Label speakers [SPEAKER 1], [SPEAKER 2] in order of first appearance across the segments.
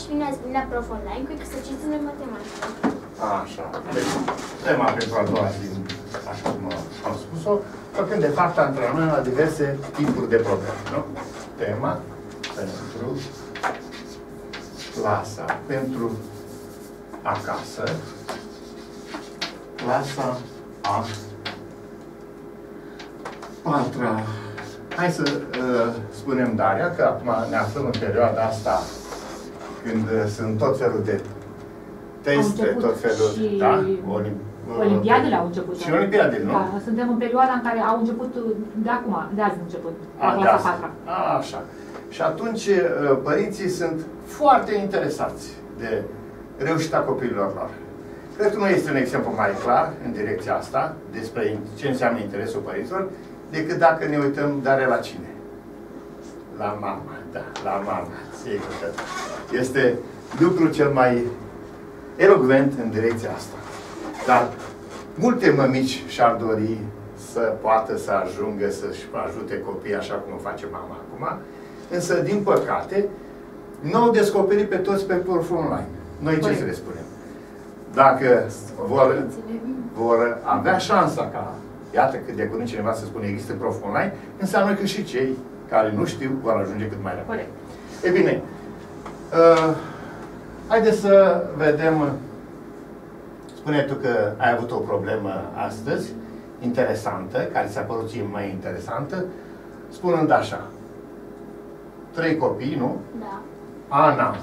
[SPEAKER 1] și vine azi la prof online cu exercițiul de matematică.
[SPEAKER 2] Așa. Deci, tema pentru a doua zi, așa cum am spus-o, făcând de fapt antrenament la diverse tipuri de probleme, nu? Tema pentru clasa, pentru acasă, clasa a patra. Hai să uh, spunem, Daria, că acum ne aflăm în perioada asta când uh, sunt tot felul de teste,
[SPEAKER 3] început
[SPEAKER 2] tot felul,
[SPEAKER 3] și
[SPEAKER 2] da? Olim,
[SPEAKER 3] Olimpiadele au început.
[SPEAKER 2] Și olimpiadele, nu?
[SPEAKER 3] Da, suntem în perioada în care au început de acum, de azi început, la
[SPEAKER 2] A, de
[SPEAKER 3] clasa
[SPEAKER 2] asta.
[SPEAKER 3] 4
[SPEAKER 2] A, așa. Și atunci uh, părinții sunt foarte interesați de reușita copiilor lor. Cred că nu este un exemplu mai clar în direcția asta despre ce înseamnă interesul părinților decât dacă ne uităm, dar la cine? La mama, da, la mama, sigur că este lucrul cel mai elogvent în direcția asta. Dar multe mămici și-ar dori să poată să ajungă să-și ajute copiii așa cum o face mama acum, însă, din păcate, nu au descoperit pe toți pe prof online. Noi ce
[SPEAKER 3] Corect.
[SPEAKER 2] să le spunem? Dacă vor,
[SPEAKER 1] Părințile.
[SPEAKER 2] vor avea șansa ca, iată cât de curând cineva să spune există prof online, înseamnă că și cei care nu știu vor ajunge cât mai repede.
[SPEAKER 3] Corect.
[SPEAKER 2] E bine, uh, haideți să vedem, uh, spune tu că ai avut o problemă astăzi, interesantă, care ți-a părut ție mai interesantă, spunând așa, trei copii, nu?
[SPEAKER 1] Da.
[SPEAKER 2] Ana,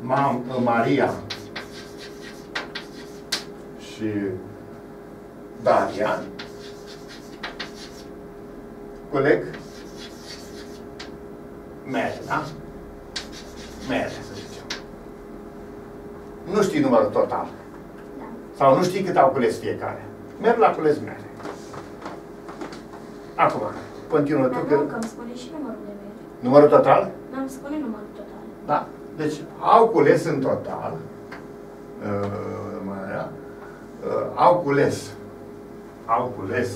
[SPEAKER 2] Mam, Maria și Daria, coleg mere, da? Mere, să zicem. Nu știi numărul total.
[SPEAKER 1] Da.
[SPEAKER 2] Sau nu știi cât au cules fiecare. Merg la cules mere. Acum, continuă tu
[SPEAKER 1] Dar
[SPEAKER 2] că...
[SPEAKER 1] nu, că îmi spune și numărul de mere.
[SPEAKER 2] Numărul total?
[SPEAKER 1] Nu îmi spune numărul total.
[SPEAKER 2] Da. Deci au cules în total, uh, Maria, uh, au cules, au cules,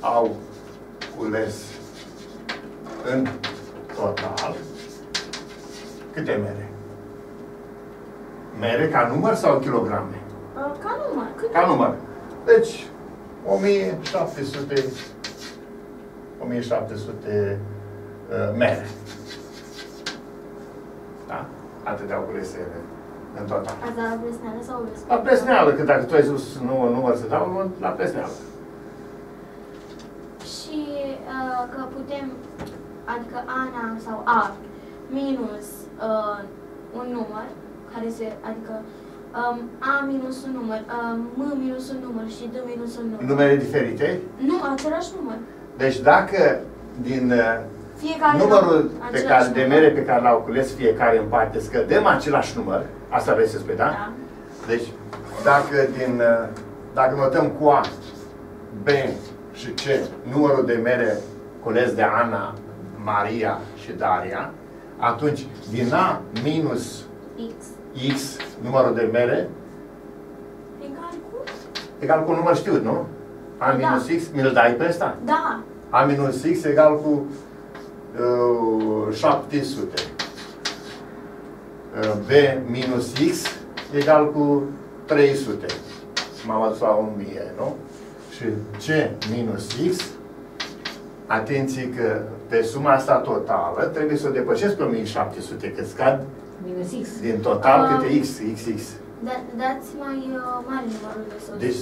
[SPEAKER 2] au cules în total câte mere? Mere ca număr sau kilograme?
[SPEAKER 1] Uh, Ca număr. Cât?
[SPEAKER 2] Ca număr. Deci, 1700, 1700 uh, mere. Da? Atâtea au culese în total.
[SPEAKER 1] Ați dat la presneală sau vreți?
[SPEAKER 2] La presneală, că dacă tu ai spus nu, un număr să dau, la presneală.
[SPEAKER 1] Și uh, că putem, adică Ana sau A minus uh, un număr, care se, adică um, A minus un număr, um, M minus un număr și D minus un număr.
[SPEAKER 2] Numere diferite.
[SPEAKER 1] Nu, același număr.
[SPEAKER 2] Deci dacă din uh,
[SPEAKER 1] Fiecare
[SPEAKER 2] numărul
[SPEAKER 1] la
[SPEAKER 2] pe
[SPEAKER 1] același
[SPEAKER 2] care, de
[SPEAKER 1] număr.
[SPEAKER 2] mere pe care l-au cules fiecare în parte, scădem același număr, asta vrei să spui, da?
[SPEAKER 1] Da.
[SPEAKER 2] Deci, dacă din, uh, dacă notăm cu A, B și C numărul de mere cules de Ana, Maria și Daria, atunci din A minus
[SPEAKER 1] X.
[SPEAKER 2] X numărul de mere
[SPEAKER 1] Egal cu?
[SPEAKER 2] egal cu un număr știut, nu? A
[SPEAKER 1] Da.
[SPEAKER 2] minus X, mi-l dai pe ăsta?
[SPEAKER 1] Da.
[SPEAKER 2] A minus X egal cu uh, 700. Uh, B minus X egal cu 300. M-am adus la 1000, nu? Și C minus X, atenție că pe suma asta totală trebuie să o depășesc pe 1700, că scad
[SPEAKER 3] Minus X.
[SPEAKER 2] din total
[SPEAKER 1] Ah.
[SPEAKER 2] câte X, XX.
[SPEAKER 1] Da, dați mai uh, mare numărul de sus.
[SPEAKER 2] Deci,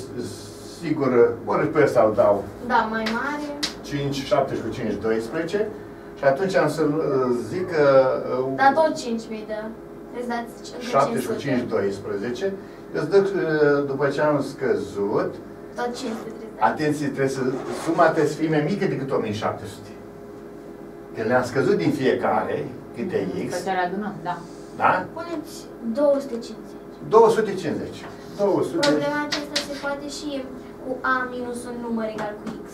[SPEAKER 2] sigur, ori pe ăsta îl dau
[SPEAKER 1] Da, mai mare.
[SPEAKER 2] 5, 17 cu 5, 12. Și atunci am să uh, zic că uh,
[SPEAKER 1] Da, tot 5.000 de. Îți dați încă
[SPEAKER 2] 17 cu
[SPEAKER 1] 500.
[SPEAKER 2] 5, 12. Eu îți dă, uh, după ce am scăzut,
[SPEAKER 1] Tot 500 trebuie să
[SPEAKER 2] atenție, trebuie să, suma trebuie să fie mai mică decât 1700. Că le-am scăzut din fiecare câte X,
[SPEAKER 3] Că le adunăm, da.
[SPEAKER 2] da?
[SPEAKER 1] Puneți 250.
[SPEAKER 2] 250. 200.
[SPEAKER 1] Problema aceasta se poate și cu A minus un număr egal cu X.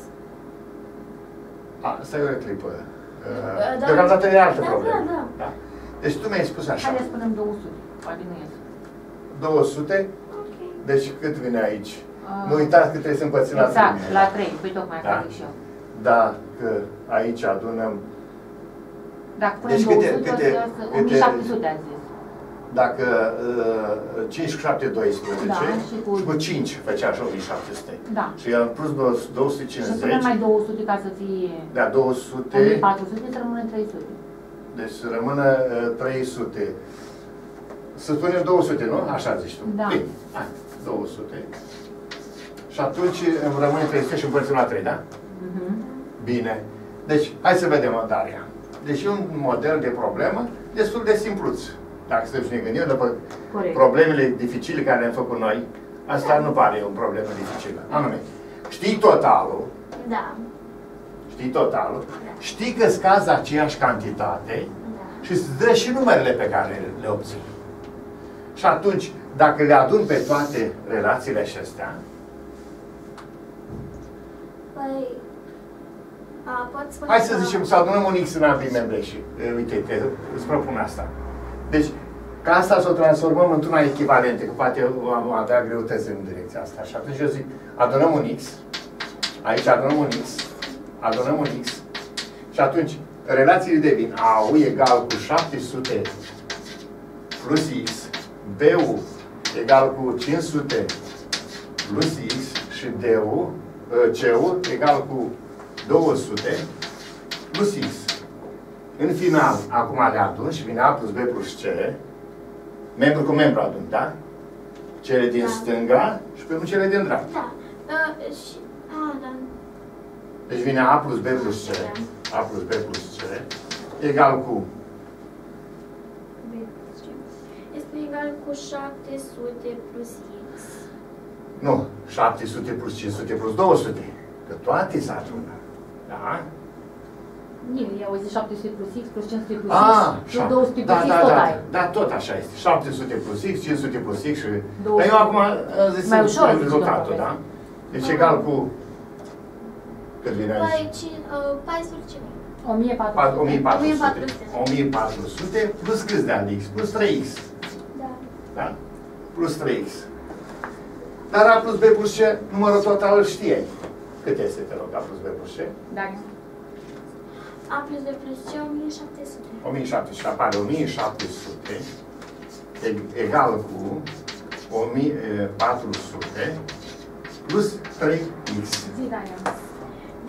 [SPEAKER 2] A, stai o clipă. Uh,
[SPEAKER 1] Da.
[SPEAKER 2] Deocamdată e altă
[SPEAKER 1] Da,
[SPEAKER 2] problemă.
[SPEAKER 1] da, da.
[SPEAKER 2] Deci tu mi-ai spus așa.
[SPEAKER 3] Haideți să spunem 200. Poate nu iese.
[SPEAKER 2] 200,
[SPEAKER 1] Ok.
[SPEAKER 2] deci cât vine aici?
[SPEAKER 3] Ah.
[SPEAKER 2] Nu uitați că trebuie să împărțim la
[SPEAKER 3] Exact,
[SPEAKER 2] trei.
[SPEAKER 3] la 3. Păi tocmai
[SPEAKER 2] Da.
[SPEAKER 3] da. fac și eu.
[SPEAKER 2] Da, că că aici adunăm,
[SPEAKER 3] Dacă punem
[SPEAKER 2] Deci câte-
[SPEAKER 3] 200,
[SPEAKER 2] câte-
[SPEAKER 3] o să-
[SPEAKER 2] câte-
[SPEAKER 3] 1700 ați zis.
[SPEAKER 2] dacă uh, 5 cu 7, 12
[SPEAKER 3] Da, și cu-
[SPEAKER 2] și cu 5 făcea și 1700.
[SPEAKER 3] Da.
[SPEAKER 2] Și în plus două-
[SPEAKER 3] Și
[SPEAKER 2] 250,
[SPEAKER 3] punem mai 200 ca să fie
[SPEAKER 2] da, 200,
[SPEAKER 3] 1400, să rămână 300.
[SPEAKER 2] deci să rămână uh, 300. Să spunem 200, nu? Așa zici tu.
[SPEAKER 3] Da.
[SPEAKER 2] Bine, hai, 200. Și atunci îmi rămâne 300 și împărțim la 3, da?
[SPEAKER 3] Mhm.
[SPEAKER 2] Bine. Deci, hai să vedem, Daria. Deci e un model de problemă destul de simpluț. Dacă să ne gândim după
[SPEAKER 3] Corect.
[SPEAKER 2] problemele dificile care le-am făcut noi, asta nu pare o problemă dificilă. Anume, știi totalul,
[SPEAKER 1] Da.
[SPEAKER 2] știi totalul, știi că scazi aceeași cantitate
[SPEAKER 1] Da.
[SPEAKER 2] și îți dă și numerele pe care le obții. Și atunci, dacă le adun pe toate relațiile acestea,
[SPEAKER 1] Păi, a, pot spune
[SPEAKER 2] Hai să
[SPEAKER 1] că-
[SPEAKER 2] zicem să adunăm un X în ambii membre și e, uite, te, îți propun asta. Deci, ca asta să o transformăm într-una echivalentă, că poate am avea greutăți în direcția asta. Și atunci eu zic, adunăm un X, aici adunăm un X, adunăm un X, și atunci relațiile devin A-ul egal cu 700 plus X, B-ul egal cu 500 plus X și D-ul, C-ul egal cu 200 plus X. În final, acum le adun și vine A plus B plus C, membru cu membru adun, da? Cele din
[SPEAKER 1] Da.
[SPEAKER 2] stânga și pe urmă cele din dreapta.
[SPEAKER 1] Da. Uh, și, a, da.
[SPEAKER 2] Deci vine A plus B plus C, A plus B plus C, egal cu
[SPEAKER 1] Este egal cu 700 plus X.
[SPEAKER 2] Nu, 700 plus 500 plus 200. Că toate se adună. Da?
[SPEAKER 3] Eu i-au zis 700 plus X plus 500 plus
[SPEAKER 2] Ah,
[SPEAKER 3] X plus 200 plus
[SPEAKER 2] da,
[SPEAKER 3] X
[SPEAKER 2] da,
[SPEAKER 3] tot
[SPEAKER 2] da,
[SPEAKER 3] ai.
[SPEAKER 2] da, tot așa este. 700 plus X, 500 plus X și...
[SPEAKER 3] 200.
[SPEAKER 2] Dar eu acum am zis
[SPEAKER 3] Mai ușor, zice
[SPEAKER 2] rezultatul,
[SPEAKER 3] domnul
[SPEAKER 2] da? Deci egal cu... Cât vine aici?
[SPEAKER 1] Păi, cin- uh, 14 mii.
[SPEAKER 3] 1400.
[SPEAKER 2] 1400.
[SPEAKER 1] 1400.
[SPEAKER 2] 1400 plus câți de ani X? Plus 3X.
[SPEAKER 1] Da.
[SPEAKER 2] Da? Plus 3X. Dar A plus B plus C, numărul total îl știai. Cât este, te rog, A plus B plus C?
[SPEAKER 3] Da.
[SPEAKER 1] A plus B plus C, 1700.
[SPEAKER 2] 1700 și apare 1700 e- egal cu 1400 plus 3x.
[SPEAKER 3] Zi, Daria.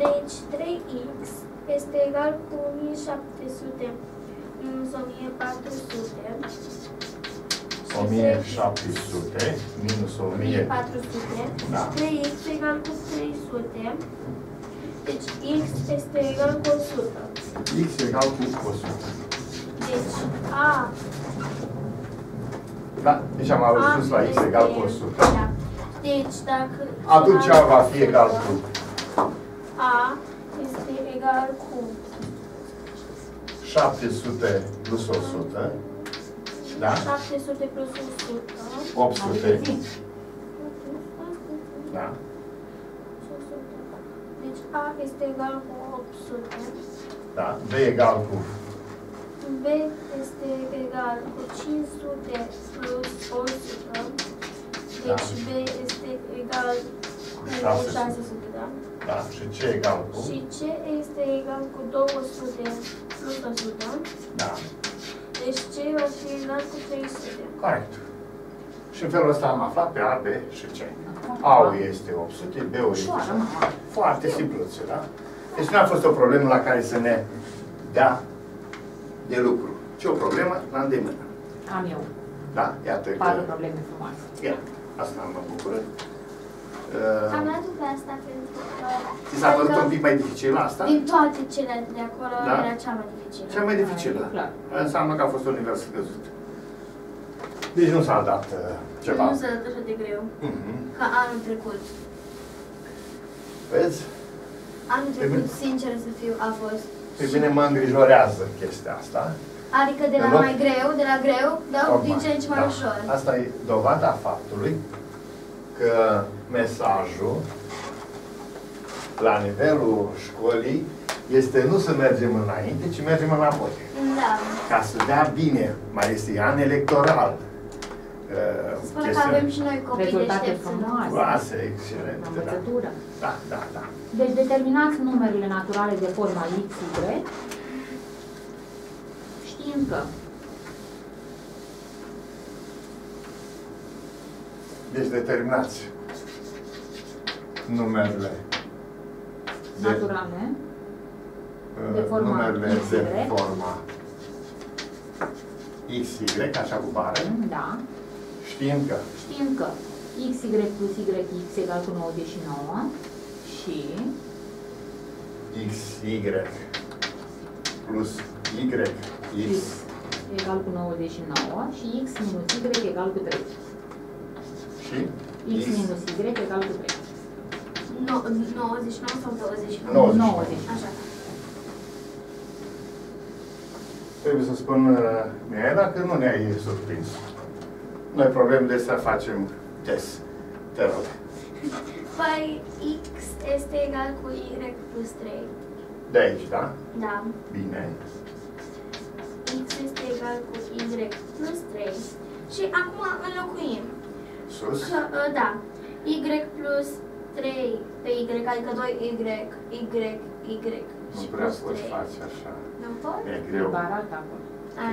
[SPEAKER 1] Deci 3x este egal cu 1700 minus 1400. Și
[SPEAKER 2] 1700 minus 1000.
[SPEAKER 1] 1400.
[SPEAKER 2] Da.
[SPEAKER 1] 3x egal cu 300. Deci x este egal cu 100.
[SPEAKER 2] x egal cu 100.
[SPEAKER 1] Deci a
[SPEAKER 2] Da? Deci am ajuns la x
[SPEAKER 1] este-
[SPEAKER 2] egal cu 100.
[SPEAKER 1] Da. Deci dacă
[SPEAKER 2] Atunci A va fi egal cu
[SPEAKER 1] a este egal cu
[SPEAKER 2] 700 plus 100. Da?
[SPEAKER 1] 700 plus 100.
[SPEAKER 2] 800. Da?
[SPEAKER 1] Deci A este egal cu 800.
[SPEAKER 2] Da? B egal cu
[SPEAKER 1] B este egal cu 500 plus 100. Deci B este egal cu
[SPEAKER 2] 600.
[SPEAKER 1] 600, da?
[SPEAKER 2] da? Și C egal cu
[SPEAKER 1] Și C este egal cu 200 plus 100.
[SPEAKER 2] da?
[SPEAKER 1] Deci C va fi egal cu 300.
[SPEAKER 2] Corect. Și în felul ăsta am aflat pe A, B și C. A-ul este 800, B-ul este
[SPEAKER 3] Ușoară, mama.
[SPEAKER 2] foarte simpluță, da? Deci nu a fost o problemă la care să ne dea de lucru, ci o problemă la îndemână.
[SPEAKER 3] Am eu.
[SPEAKER 2] Da? Iată că...
[SPEAKER 3] Patru probleme frumoase.
[SPEAKER 2] Ia, asta mă bucură.
[SPEAKER 1] Am
[SPEAKER 2] Uh,
[SPEAKER 1] luat pe asta pentru că...
[SPEAKER 2] ți s-a părut
[SPEAKER 1] adică
[SPEAKER 2] un pic mai dificil asta?
[SPEAKER 1] Din toate cele de acolo
[SPEAKER 2] Da?
[SPEAKER 1] era cea mai dificilă.
[SPEAKER 2] Cea mai dificilă.
[SPEAKER 3] Clar.
[SPEAKER 2] Înseamnă că a fost un nivel scăzut. Deci nu s-a dat uh, ceva.
[SPEAKER 1] Nu se dă așa de greu
[SPEAKER 2] Mhm.
[SPEAKER 1] ca anul trecut.
[SPEAKER 2] Vezi?
[SPEAKER 1] Anul
[SPEAKER 2] Pe
[SPEAKER 1] trecut,
[SPEAKER 2] mine-
[SPEAKER 1] sincer să fiu, a fost.
[SPEAKER 2] Pe mine mă îngrijorează chestia asta.
[SPEAKER 1] Adică de la
[SPEAKER 2] Deloc.
[SPEAKER 1] mai greu, de la greu, dau din
[SPEAKER 2] Tocmai,
[SPEAKER 1] ce în ce mai
[SPEAKER 2] da.
[SPEAKER 1] ușor.
[SPEAKER 2] Asta e dovada faptului că mesajul la nivelul școlii este nu să mergem înainte, ci mergem înapoi.
[SPEAKER 1] Da.
[SPEAKER 2] Ca să dea bine, mai este an electoral.
[SPEAKER 1] Spune că avem și noi copii
[SPEAKER 3] Rezultate
[SPEAKER 1] deștepți în
[SPEAKER 3] frumoase.
[SPEAKER 2] Frumoase, excelent.
[SPEAKER 3] La
[SPEAKER 2] Da.
[SPEAKER 3] învățătură.
[SPEAKER 2] da, da, da.
[SPEAKER 3] Deci determinați numerele naturale de forma x, y, știind că
[SPEAKER 2] Deci determinați. Numerele de,
[SPEAKER 3] naturale
[SPEAKER 2] uh,
[SPEAKER 3] de forma
[SPEAKER 2] numerele
[SPEAKER 3] XY.
[SPEAKER 2] de forma XY, așa cu bară,
[SPEAKER 3] da,
[SPEAKER 2] știind că.
[SPEAKER 3] Știind că xy plus yx egal cu 99 și
[SPEAKER 2] XY plus YX
[SPEAKER 3] x. Egal cu 99 și x minus y egal cu 3.
[SPEAKER 2] Și
[SPEAKER 3] x minus y egal cu 3.
[SPEAKER 1] No, 99 sau 29?
[SPEAKER 2] 90.
[SPEAKER 3] 90.
[SPEAKER 1] Așa.
[SPEAKER 2] Trebuie să spun, uh, Mihaela, că nu ne-ai surprins. Noi probleme de să facem test. Te rog.
[SPEAKER 1] Păi x este egal cu y plus 3.
[SPEAKER 2] De aici, da?
[SPEAKER 1] Da.
[SPEAKER 2] Bine.
[SPEAKER 1] x este egal cu y plus 3. Și acum înlocuim.
[SPEAKER 2] Sus.
[SPEAKER 1] Că, uh, da. y plus 3 pe y, adică 2y, y, y
[SPEAKER 2] Nu
[SPEAKER 1] și
[SPEAKER 2] prea
[SPEAKER 1] plus
[SPEAKER 2] poți
[SPEAKER 1] 3.
[SPEAKER 2] face așa.
[SPEAKER 1] Nu pot?
[SPEAKER 2] E greu.
[SPEAKER 3] Barat acolo.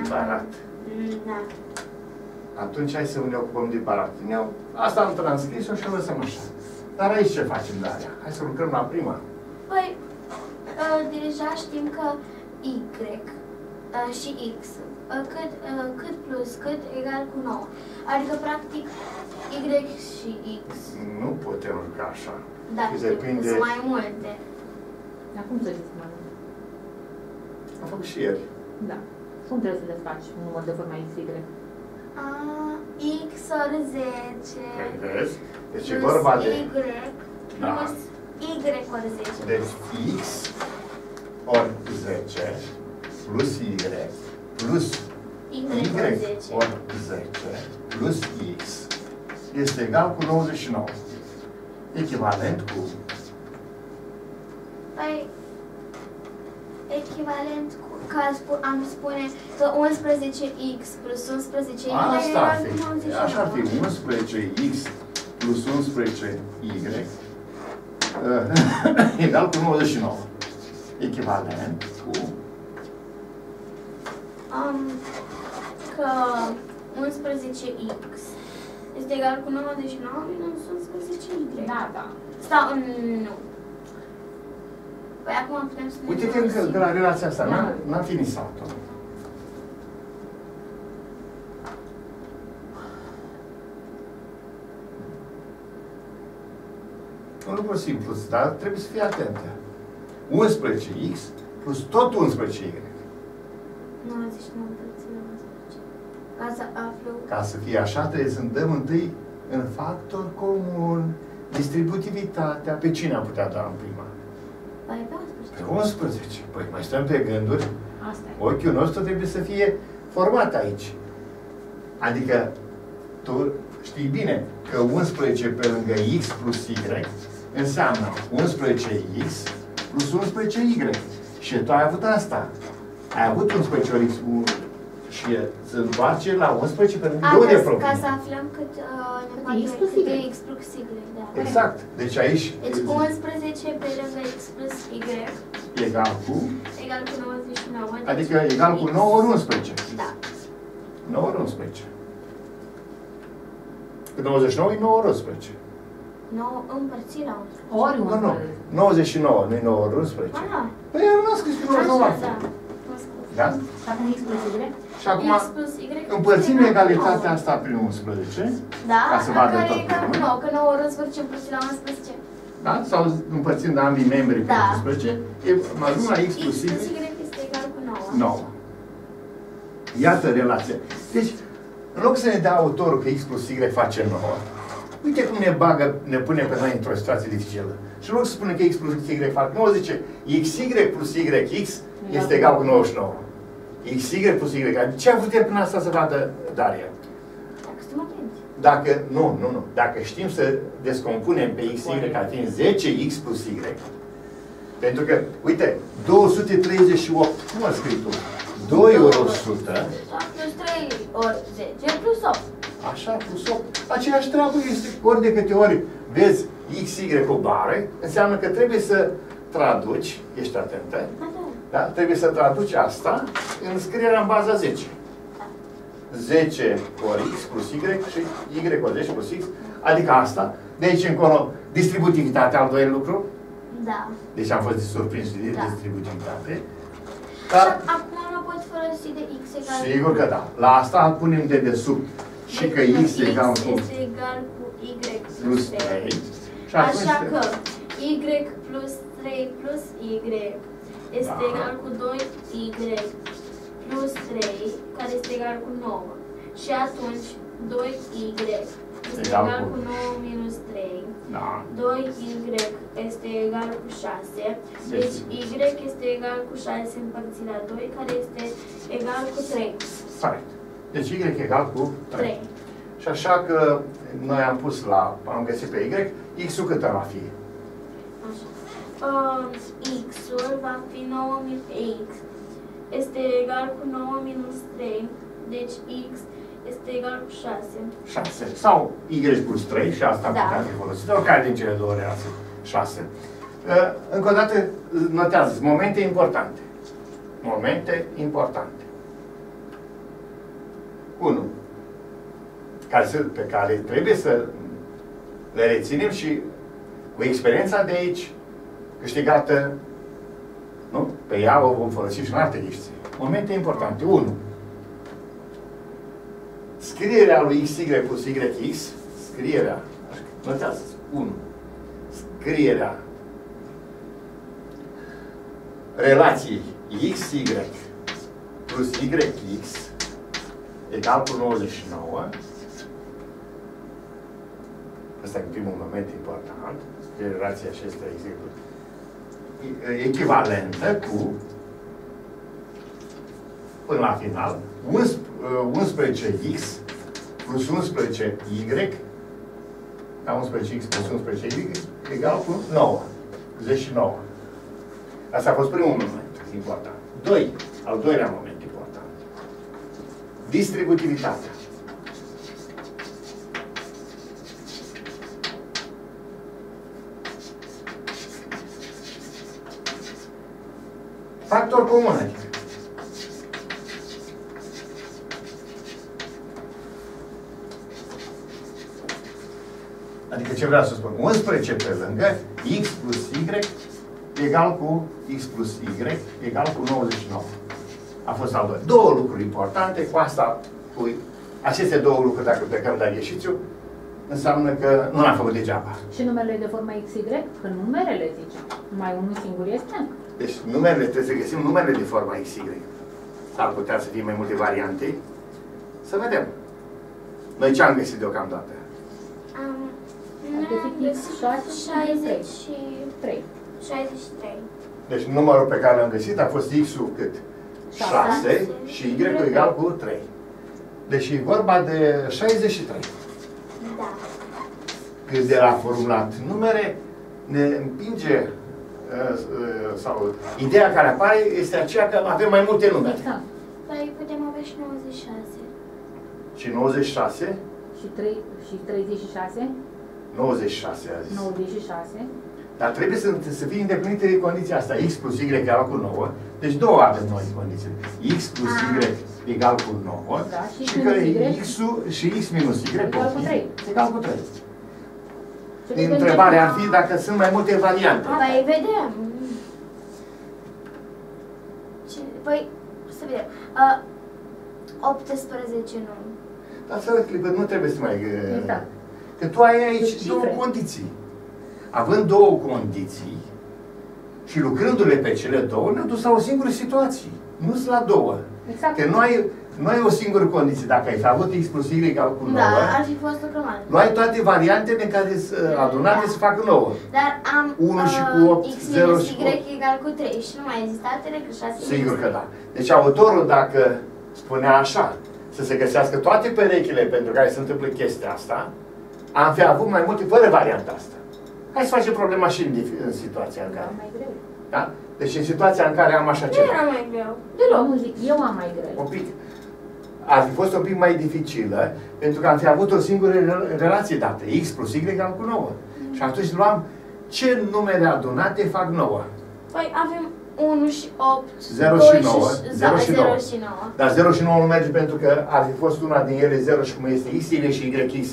[SPEAKER 2] E barat.
[SPEAKER 1] Mm, Da.
[SPEAKER 2] Atunci hai să ne ocupăm de barat. Ne-au... Asta am transcris-o și o lăsăm așa. Dar aici ce facem, Daria? Hai să lucrăm la prima.
[SPEAKER 1] Păi, uh, deja știm că y uh, și x uh, cât, uh, cât plus cât egal cu 9. Adică, practic, y și x.
[SPEAKER 2] Nu putem lucra așa.
[SPEAKER 1] Da,
[SPEAKER 2] Și
[SPEAKER 1] știu,
[SPEAKER 2] depinde-
[SPEAKER 1] sunt mai multe.
[SPEAKER 3] Dar cum să zici mai mult?
[SPEAKER 2] Am făcut și ieri.
[SPEAKER 3] Da. Cum trebuie să le faci un număr de forma xy?
[SPEAKER 1] A, x ori 10
[SPEAKER 2] Păi, Vezi? Deci e
[SPEAKER 1] plus
[SPEAKER 2] vorba de...
[SPEAKER 1] y
[SPEAKER 2] Da.
[SPEAKER 1] plus y ori 10.
[SPEAKER 2] Deci x ori 10 plus y plus
[SPEAKER 1] y
[SPEAKER 2] y
[SPEAKER 1] ori 10.
[SPEAKER 2] ori 10 plus x este egal cu 99. Echivalent cu...
[SPEAKER 1] Păi, echivalent cu, ca spu- am spune că 11x plus 11y
[SPEAKER 2] Asta
[SPEAKER 1] egal
[SPEAKER 2] ar
[SPEAKER 1] cu
[SPEAKER 2] fi.
[SPEAKER 1] 99.
[SPEAKER 2] Așa ar fi. 11x plus 11y egal cu 99. Echivalent cu...
[SPEAKER 1] Um, că 11x este egal cu 99 minus 11y.
[SPEAKER 3] Da, da.
[SPEAKER 1] Sau nu. Păi acum putem să ne
[SPEAKER 2] Uite-te încă
[SPEAKER 1] folosim.
[SPEAKER 2] de la relația asta,
[SPEAKER 3] Da.
[SPEAKER 2] n-am- n-am finisat-o. Un lucru simplu, dar trebuie să fii atentă. 11x plus tot 11y.
[SPEAKER 1] 99 împărțit la 11. Ca să aflu
[SPEAKER 2] Ca să fie așa, trebuie să dăm întâi în factor comun distributivitatea. Pe cine am putea da în prima?
[SPEAKER 1] Păi pe
[SPEAKER 2] Pe
[SPEAKER 1] 11.
[SPEAKER 2] 11. Păi mai stăm pe gânduri.
[SPEAKER 3] Asta e.
[SPEAKER 2] Ochiul nostru trebuie să fie format aici. Adică, tu știi bine că 11 pe lângă x plus y înseamnă 11x plus 11y. Și tu ai avut asta. Ai avut 11 ori x un- și se întoarce la 11 pe lângă
[SPEAKER 1] A,
[SPEAKER 2] de unde
[SPEAKER 1] ca, să- ca
[SPEAKER 2] provine?
[SPEAKER 1] să aflăm cât uh, ne
[SPEAKER 3] Cât
[SPEAKER 1] poate
[SPEAKER 3] e x plus
[SPEAKER 1] cât
[SPEAKER 3] y.
[SPEAKER 1] e x plus y, da.
[SPEAKER 2] Exact. Deci aici
[SPEAKER 1] Deci 11 pe lângă x plus y
[SPEAKER 2] e egal cu,
[SPEAKER 1] egal cu 99. deci
[SPEAKER 2] adică egal cu 9 ori 11.
[SPEAKER 1] Da.
[SPEAKER 2] 9 ori 11. Că 99 e 9 ori 11.
[SPEAKER 1] 9 împărțit la 11.
[SPEAKER 3] Ori
[SPEAKER 2] Nu, nu.
[SPEAKER 3] 11.
[SPEAKER 2] 99, nu e 9 ori 11.
[SPEAKER 1] Aha.
[SPEAKER 2] Păi eu nu am scris că 99
[SPEAKER 1] Așa,
[SPEAKER 2] ar fi.
[SPEAKER 1] da. Mă scuz.
[SPEAKER 2] Da?
[SPEAKER 3] Și acum x plus y?
[SPEAKER 2] Și acum
[SPEAKER 1] X plus y
[SPEAKER 2] împărțim
[SPEAKER 1] egal cu
[SPEAKER 2] egalitatea
[SPEAKER 1] 9.
[SPEAKER 2] asta prin 11.
[SPEAKER 1] Da,
[SPEAKER 2] ca să vadă
[SPEAKER 1] care
[SPEAKER 2] tot
[SPEAKER 1] e egal cu
[SPEAKER 2] numărul.
[SPEAKER 1] 9, că 9 ori 11 împărțit la 11.
[SPEAKER 2] Da? Sau împărțind ambii membri prin
[SPEAKER 1] Da.
[SPEAKER 2] 11. E, mă ajung la x
[SPEAKER 1] X
[SPEAKER 2] plus y.
[SPEAKER 1] plus y este egal cu 9.
[SPEAKER 2] 9. Iată relația. Deci, în loc să ne dea autorul că x plus y face 9, uite cum ne bagă, ne pune pe noi într-o situație dificilă. Și în loc să spunem că x plus y face 9, zice xy plus yx este egal cu 99. xy plus y. Ce a vrut el prin asta să vadă Daria?
[SPEAKER 1] Dacă suntem atenți.
[SPEAKER 2] Dacă, nu, nu, nu. Dacă știm să descompunem pe xy ca fiind 10x plus y, pentru că, uite, 238, cum a scris tu? 2 ori 100
[SPEAKER 1] Da, plus 3 ori 10 plus 8.
[SPEAKER 2] Așa, plus 8. Aceeași treabă este ori de câte ori vezi XY cu bare, înseamnă că trebuie să traduci, ești atentă,
[SPEAKER 1] Da, da.
[SPEAKER 2] da? trebuie să traduci asta în scrierea în baza 10. 10 ori X plus Y și Y ori 10 plus X, adică asta. De aici încolo, distributivitatea, al doilea lucru.
[SPEAKER 1] Da.
[SPEAKER 2] Deci am fost surprins de
[SPEAKER 1] Da.
[SPEAKER 2] distributivitate.
[SPEAKER 1] Și
[SPEAKER 2] Dar,
[SPEAKER 1] acum nu pot folosi de x egal
[SPEAKER 2] sigur că da. La asta punem de desubt și că
[SPEAKER 1] Deci,
[SPEAKER 2] X egal cu
[SPEAKER 1] este egal cu y
[SPEAKER 2] plus
[SPEAKER 1] plus
[SPEAKER 2] 3.
[SPEAKER 1] 3.
[SPEAKER 2] Și atunci
[SPEAKER 1] Așa că y plus 3 plus y este
[SPEAKER 2] Da.
[SPEAKER 1] egal cu 2y plus 3, care este egal cu 9. Și atunci 2y este
[SPEAKER 2] Egal
[SPEAKER 1] egal
[SPEAKER 2] cu-
[SPEAKER 1] cu 9 minus 3.
[SPEAKER 2] Da.
[SPEAKER 1] 2y este egal cu 6. Deci y este egal cu 6 împărțit la 2, care este egal cu 3.
[SPEAKER 2] Corect. Deci Y egal cu 3.
[SPEAKER 1] 3.
[SPEAKER 2] Și așa că noi am pus la, am găsit pe Y, X-ul cât va fi?
[SPEAKER 1] Așa. Uh, x-ul va fi 9 min x este egal cu 9 minus 3, deci x este egal cu 6.
[SPEAKER 2] 6. Sau Y plus 3 și asta
[SPEAKER 1] Da.
[SPEAKER 2] putea fi folosită, oricare din cele două relații. 6. Încă o dată notează momente importante. Momente importante. 1. Care se, pe care trebuie să le reținem și cu experiența de aici câștigată, nu? Pe ea o vom folosi și în alte lecții. Momente importante. 1. Scrierea lui XY plus YX, scrierea, notează 1. Scrierea relației XY plus YX egal cu 99. Asta e primul moment important. Relația acesta exemplu echivalentă cu până la final 11x plus 11y da, 11x plus 11y egal cu 9 19 Asta a fost primul moment important. 2. Al doilea moment important. Distributivitatea. Factor comun adică. Adică ce vreau să spun? 11 pe lângă x plus y egal cu x plus y egal cu 99. A fost al doilea. Două lucruri importante, cu asta, cu aceste două lucruri, dacă plecăm de la ieșițiu, înseamnă că nu l-am făcut degeaba.
[SPEAKER 3] Și numele de forma XY? Că numerele zicem. Numai unul singur este?
[SPEAKER 2] Deci numerele, trebuie să găsim numerele de forma XY. S-ar putea să fie mai multe variante. Să vedem. Noi ce am găsit deocamdată?
[SPEAKER 1] Am,
[SPEAKER 3] Am găsit
[SPEAKER 1] n-am
[SPEAKER 3] X
[SPEAKER 1] găsit
[SPEAKER 3] 6 și
[SPEAKER 1] 60 și
[SPEAKER 3] 3.
[SPEAKER 1] 63.
[SPEAKER 2] Deci numărul pe care l-am găsit a fost x-ul cât? 6
[SPEAKER 1] Șase.
[SPEAKER 2] și y egal cu 3. Deci e vorba de 63.
[SPEAKER 1] Da.
[SPEAKER 2] Când de la formulat numere, ne împinge uh, uh, sau ideea care apare este aceea că avem mai multe numere.
[SPEAKER 3] Exact.
[SPEAKER 1] Păi putem avea și 96.
[SPEAKER 2] Și 96,
[SPEAKER 3] Și, 3, și 36,
[SPEAKER 2] 96 a zis.
[SPEAKER 3] 96.
[SPEAKER 2] Dar trebuie să, să fie îndeplinite condiția asta. X plus Y egal cu 9. Deci două avem noi condiții. X plus Y egal cu 9.
[SPEAKER 3] Da, și
[SPEAKER 2] și
[SPEAKER 3] X
[SPEAKER 2] că
[SPEAKER 3] minus Y
[SPEAKER 2] X-ul și X minus Y
[SPEAKER 3] egal
[SPEAKER 2] pot
[SPEAKER 3] cu
[SPEAKER 2] fi
[SPEAKER 3] 3.
[SPEAKER 2] egal cu 3.
[SPEAKER 3] Și vedem
[SPEAKER 2] Întrebarea ar
[SPEAKER 3] ce-
[SPEAKER 2] fi dacă sunt mai multe variante.
[SPEAKER 1] Păi vedem. Ce, păi, să vedem. Uh, 18 nu.
[SPEAKER 2] Dar să clipă, nu trebuie să mai... uh,
[SPEAKER 3] Exact.
[SPEAKER 2] Că tu ai aici
[SPEAKER 3] Deci
[SPEAKER 2] două
[SPEAKER 3] cifre.
[SPEAKER 2] condiții. Având două condiții și lucrându-le pe cele două, ne-au dus la o singură situație. Nu sunt la două.
[SPEAKER 3] Exact.
[SPEAKER 2] Că nu ai, nu ai o singură condiție. Dacă ai fi avut X plus Y egal cu 9,
[SPEAKER 1] Da, ar fi fost o grămadă.
[SPEAKER 2] nu ai toate variantele care sunt adunate
[SPEAKER 1] Da.
[SPEAKER 2] să facă 9.
[SPEAKER 1] Dar am
[SPEAKER 2] Unu și cu opt,
[SPEAKER 1] x
[SPEAKER 2] zero
[SPEAKER 1] minus
[SPEAKER 2] și
[SPEAKER 1] y
[SPEAKER 2] cu opt.
[SPEAKER 1] egal cu 3 și nu mai există altele că 6
[SPEAKER 2] Sigur că da. Deci autorul, dacă spunea așa, să se găsească toate perechile pentru care se întâmplă chestia asta, am fi avut mai multe fără varianta asta. Hai să facem problema și în, dif- în situația în
[SPEAKER 3] Da,
[SPEAKER 2] care.
[SPEAKER 3] mai greu.
[SPEAKER 2] Da? Deci în situația în care am așa
[SPEAKER 1] Nu
[SPEAKER 2] ceva.
[SPEAKER 1] era mai greu.
[SPEAKER 3] Deloc. Nu zic, eu am mai greu.
[SPEAKER 2] Un pic. Ar fi fost un pic mai dificilă, pentru că am fi avut o singură re- relație dată, x plus y egal cu 9. Și atunci luam ce numere adunate fac 9.
[SPEAKER 1] Păi avem 1 și 8,
[SPEAKER 2] Zero
[SPEAKER 1] 2
[SPEAKER 2] și nouă, zero și
[SPEAKER 1] 0
[SPEAKER 2] nouă.
[SPEAKER 1] și 9.
[SPEAKER 2] Dar 0 și 9 nu merge pentru că ar fi fost una din ele 0 și cum este x, y și y, x.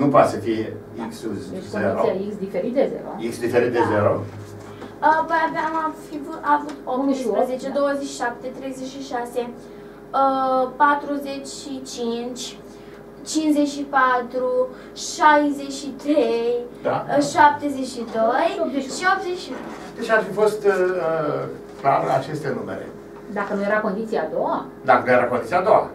[SPEAKER 2] Nu poate să fie x-ul
[SPEAKER 3] Deci
[SPEAKER 2] 0.
[SPEAKER 3] condiția X diferit de 0.
[SPEAKER 2] X diferit de
[SPEAKER 1] Da.
[SPEAKER 2] 0.
[SPEAKER 1] Uh, păi aveam am fi v- avut
[SPEAKER 3] Unu și opt,
[SPEAKER 1] 18,
[SPEAKER 3] da.
[SPEAKER 1] 27, 36, uh, 45, 54, 63,
[SPEAKER 2] Da.
[SPEAKER 1] uh, 72
[SPEAKER 3] Și 81.
[SPEAKER 1] și 81.
[SPEAKER 2] Deci ar fi fost uh, uh, clar aceste numere.
[SPEAKER 3] Dacă nu era condiția a doua,
[SPEAKER 2] Dacă nu era condiția a doua.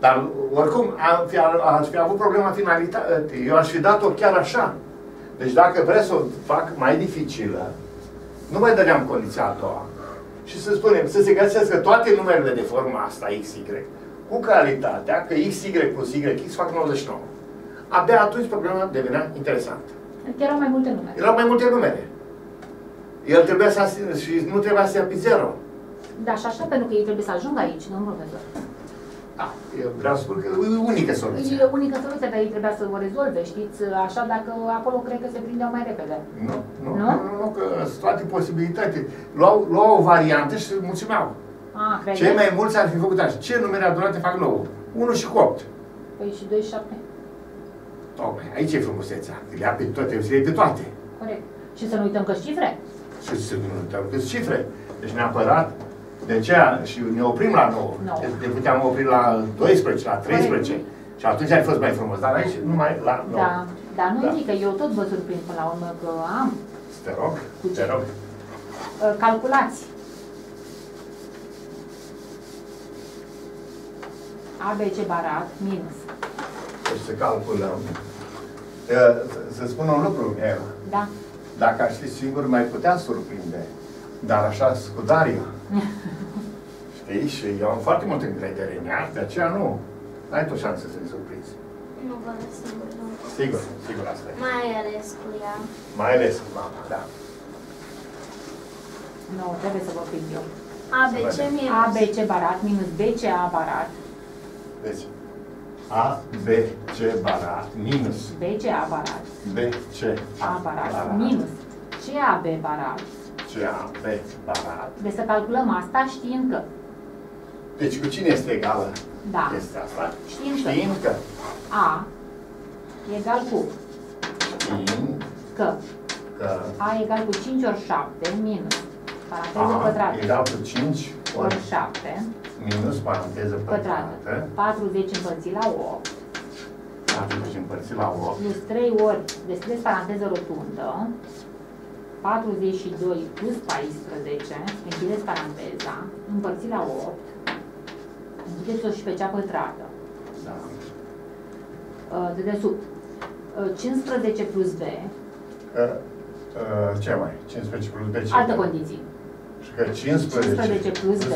[SPEAKER 2] Dar oricum am fi, aș fi avut problema finalitate. Eu aș fi dat-o chiar așa. Deci dacă vreți să o fac mai dificilă, nu mai dădeam condiția a doua. Și să spunem, să se găsească toate numerele de forma asta, XY, cu calitatea că XY plus YX fac 99. Abia atunci problema devenea interesantă.
[SPEAKER 3] adică erau mai multe numere.
[SPEAKER 2] Erau mai multe numere. El trebuia să asi- și nu trebuia să ia pe zero.
[SPEAKER 3] Da, și așa pentru că ei trebuie să ajungă aici, domnul profesor.
[SPEAKER 2] Da, eu vreau să spun că e unică soluție.
[SPEAKER 3] E unica soluție, dar ei trebuia să o rezolve, știți? Așa, dacă acolo cred că se prindeau mai repede.
[SPEAKER 2] Nu, nu,
[SPEAKER 3] Nu?
[SPEAKER 2] nu, nu, nu că sunt toate posibilitate. Luau, luau o variantă și se mulțumeau.
[SPEAKER 3] A, credeți?
[SPEAKER 2] Cei mai mulți ar fi făcut așa. Ce numere adunate fac 9? 1 și cu 8.
[SPEAKER 3] Păi și 2 și 7.
[SPEAKER 2] Tocmai, aici e frumusețea. Că le ia pe toate, să le iei pe toate.
[SPEAKER 3] Corect. Și să nu uităm că cifre?
[SPEAKER 2] Și să nu uităm cât cifre. Deci neapărat, de aceea și ne oprim la 9.
[SPEAKER 3] Nouă.
[SPEAKER 2] Ne puteam opri la 12, la 13. Și atunci ar fi fost mai frumos. Dar aici numai la 9.
[SPEAKER 3] Da. Dar nu
[SPEAKER 2] Da.
[SPEAKER 3] nimic, că eu tot vă surprind până la urmă că am.
[SPEAKER 2] Te rog,
[SPEAKER 3] Cu
[SPEAKER 2] te
[SPEAKER 3] ce?
[SPEAKER 2] rog.
[SPEAKER 3] Uh, Calculați. ABC barat minus.
[SPEAKER 2] Deci să calculăm. Uh, să- Să spun un lucru, Eva.
[SPEAKER 3] Da?
[SPEAKER 2] Dacă aș fi singur, mai putea surprinde. Dar așa cu Daria. Știi? Și eu am foarte multă încredere în ea, de aceea nu. N-ai tu șansă să ne surprinzi.
[SPEAKER 1] Nu vă las singur, nu.
[SPEAKER 2] Sigur, sigur asta e.
[SPEAKER 1] Mai ales cu ea.
[SPEAKER 2] Mai ales cu mama, da.
[SPEAKER 3] Nu, trebuie să vă prind eu.
[SPEAKER 1] ABC minus.
[SPEAKER 3] ABC barat minus BCA barat.
[SPEAKER 2] Deci, A, B, C barat, minus
[SPEAKER 3] BCA barat.
[SPEAKER 2] B, C,
[SPEAKER 3] A barat minus CAB barat.
[SPEAKER 2] C, A, B barat.
[SPEAKER 3] Deci să calculăm asta știind că.
[SPEAKER 2] Deci cu cine este egală?
[SPEAKER 3] Da.
[SPEAKER 2] chestia asta?
[SPEAKER 3] Știind că.
[SPEAKER 2] Știind că,
[SPEAKER 3] A egal cu.
[SPEAKER 2] Știind
[SPEAKER 3] că.
[SPEAKER 2] că.
[SPEAKER 3] A egal cu 5 ori 7 minus paranteză
[SPEAKER 2] A
[SPEAKER 3] pătrată.
[SPEAKER 2] egal cu 5
[SPEAKER 3] ori
[SPEAKER 2] ori
[SPEAKER 3] 7
[SPEAKER 2] minus paranteză
[SPEAKER 3] pătrată.
[SPEAKER 2] pătrată,
[SPEAKER 3] 40 împărțit la 8
[SPEAKER 2] 40 împărțit la 8,
[SPEAKER 3] plus 3 ori, deschideți paranteză rotundă, 42 plus 14, închideți paranteza, împărțit la 8, închideți-o și pe cea pătrată.
[SPEAKER 2] da.
[SPEAKER 3] Uh, De desubt, uh, 15 plus B,
[SPEAKER 2] Că, uh, ce mai? 15 plus B. ce?
[SPEAKER 3] altă condiție.
[SPEAKER 2] Și că 15,
[SPEAKER 3] 15 plus B.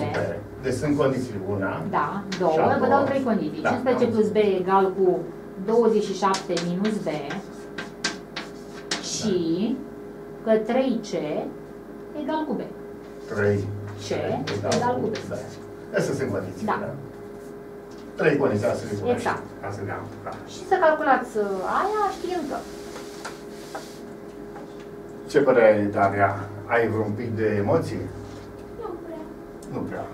[SPEAKER 2] Deci sunt condiții. Una,
[SPEAKER 3] Da, două,
[SPEAKER 2] Și a
[SPEAKER 3] vă
[SPEAKER 2] doua.
[SPEAKER 3] dau trei condiții.
[SPEAKER 2] Da,
[SPEAKER 3] 15
[SPEAKER 2] am
[SPEAKER 3] plus B egal cu 27 minus B și că 3C egal cu B.
[SPEAKER 2] 3
[SPEAKER 3] C egal cu B.
[SPEAKER 2] Da. Astea sunt condiții.
[SPEAKER 3] Da.
[SPEAKER 2] Da. Trei condiții, asta se cunoaște.
[SPEAKER 3] Exact.
[SPEAKER 2] Ca să le am. Da.
[SPEAKER 3] Și să calculați uh, aia știind că.
[SPEAKER 2] Ce părere ai, Daria? Ai vreun pic de emoție?
[SPEAKER 1] Nu prea.
[SPEAKER 2] Nu prea.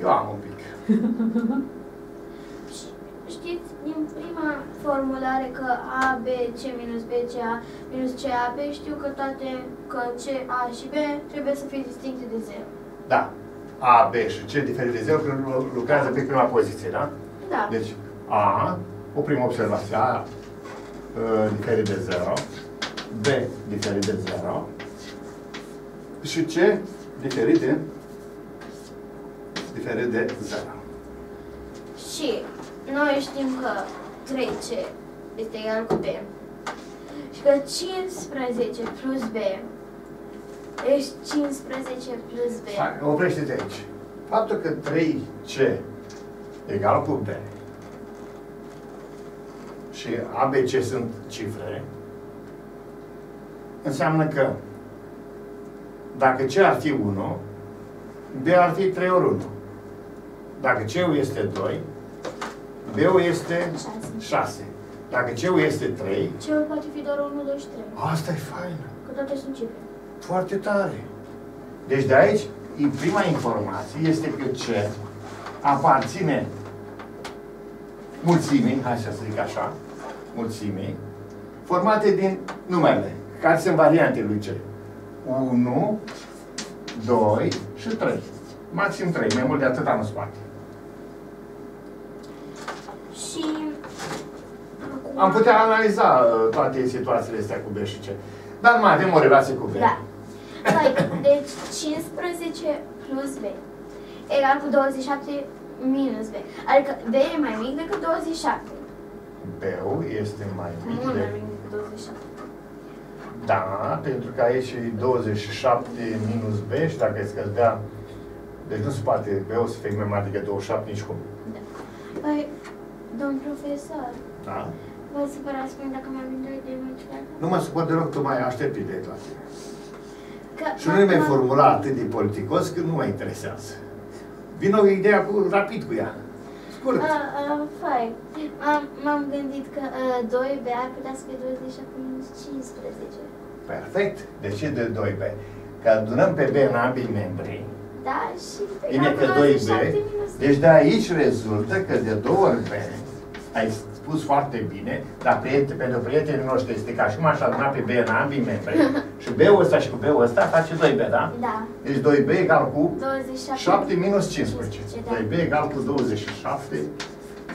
[SPEAKER 2] Eu am un pic.
[SPEAKER 1] Știți, din prima formulare că A, B, C minus B, C, A minus C, A, B, știu că toate, că C, A și B trebuie să fie distincte de 0.
[SPEAKER 2] Da. A, B și C diferit de 0 când lu- lucrează pe prima poziție, da?
[SPEAKER 1] Da.
[SPEAKER 2] Deci, A, o primă observație, A uh, diferit de 0, B diferit de 0 și C diferit de diferit de 0.
[SPEAKER 1] Și noi știm că 3C este egal cu B. Și că 15 plus B ești 15 plus B.
[SPEAKER 2] Hai, oprește-te aici. Faptul că 3C egal cu B și ABC sunt cifre, înseamnă că dacă C ar fi 1, B ar fi 3 ori 1. Dacă C-ul este 2, B-ul este
[SPEAKER 1] 6.
[SPEAKER 2] 6. Dacă C-ul este 3,
[SPEAKER 1] Ce poate fi doar 1, 2 și 3.
[SPEAKER 2] asta e fain.
[SPEAKER 1] Că toate sunt cifre.
[SPEAKER 2] Foarte tare. Deci de aici, e prima informație este că C aparține mulțimii, hai să zic așa, mulțimii, formate din numerele, care sunt variante lui C. 1, 2 și 3. Maxim 3, mai mult de atâta nu se poate.
[SPEAKER 1] Și acum...
[SPEAKER 2] Am putea analiza uh, toate situațiile astea cu B și C. Dar mai avem o relație cu B.
[SPEAKER 1] Da. Like, deci 15 plus B egal cu 27 minus B. Adică B e mai mic decât 27.
[SPEAKER 2] B-ul este mai mic
[SPEAKER 1] Mult mai
[SPEAKER 2] de...
[SPEAKER 1] mic decât 27.
[SPEAKER 2] Da, pentru că aici e 27 minus B și dacă îi scădea... Deci nu se poate B-ul să fie mai mare decât 27 nici cum.
[SPEAKER 1] Da. Păi, domn profesor,
[SPEAKER 2] Da?
[SPEAKER 1] Vă supărați pentru dacă mai avem 2 de multiplicat?
[SPEAKER 2] Nu mă supăr deloc, tu mai aștept idei la tine.
[SPEAKER 1] Că
[SPEAKER 2] Și nu mi-ai formulat atât de politicos că nu mă interesează. Vină o ideea cu, rapid cu ea. Scurt.
[SPEAKER 1] Uh, uh, fai. M-am- M-am gândit că uh, 2B ar putea să fie 27 minus 15.
[SPEAKER 2] Perfect. De ce de 2B? Că adunăm pe B în ambii membri.
[SPEAKER 1] Da, și
[SPEAKER 2] Bine
[SPEAKER 1] egal
[SPEAKER 2] că
[SPEAKER 1] cu
[SPEAKER 2] 2B.
[SPEAKER 1] 27 minus
[SPEAKER 2] Deci de aici rezultă că de două ori B, ai spus foarte bine, dar prieten, pentru prietenii noștri este ca și cum aș aduna pe B în ambii membri. și B-ul ăsta și cu B-ul ăsta face 2B, da?
[SPEAKER 1] Da,
[SPEAKER 2] Deci 2B egal cu
[SPEAKER 1] 27
[SPEAKER 2] 7 minus 15.
[SPEAKER 1] 15, da.
[SPEAKER 2] 2B egal cu 27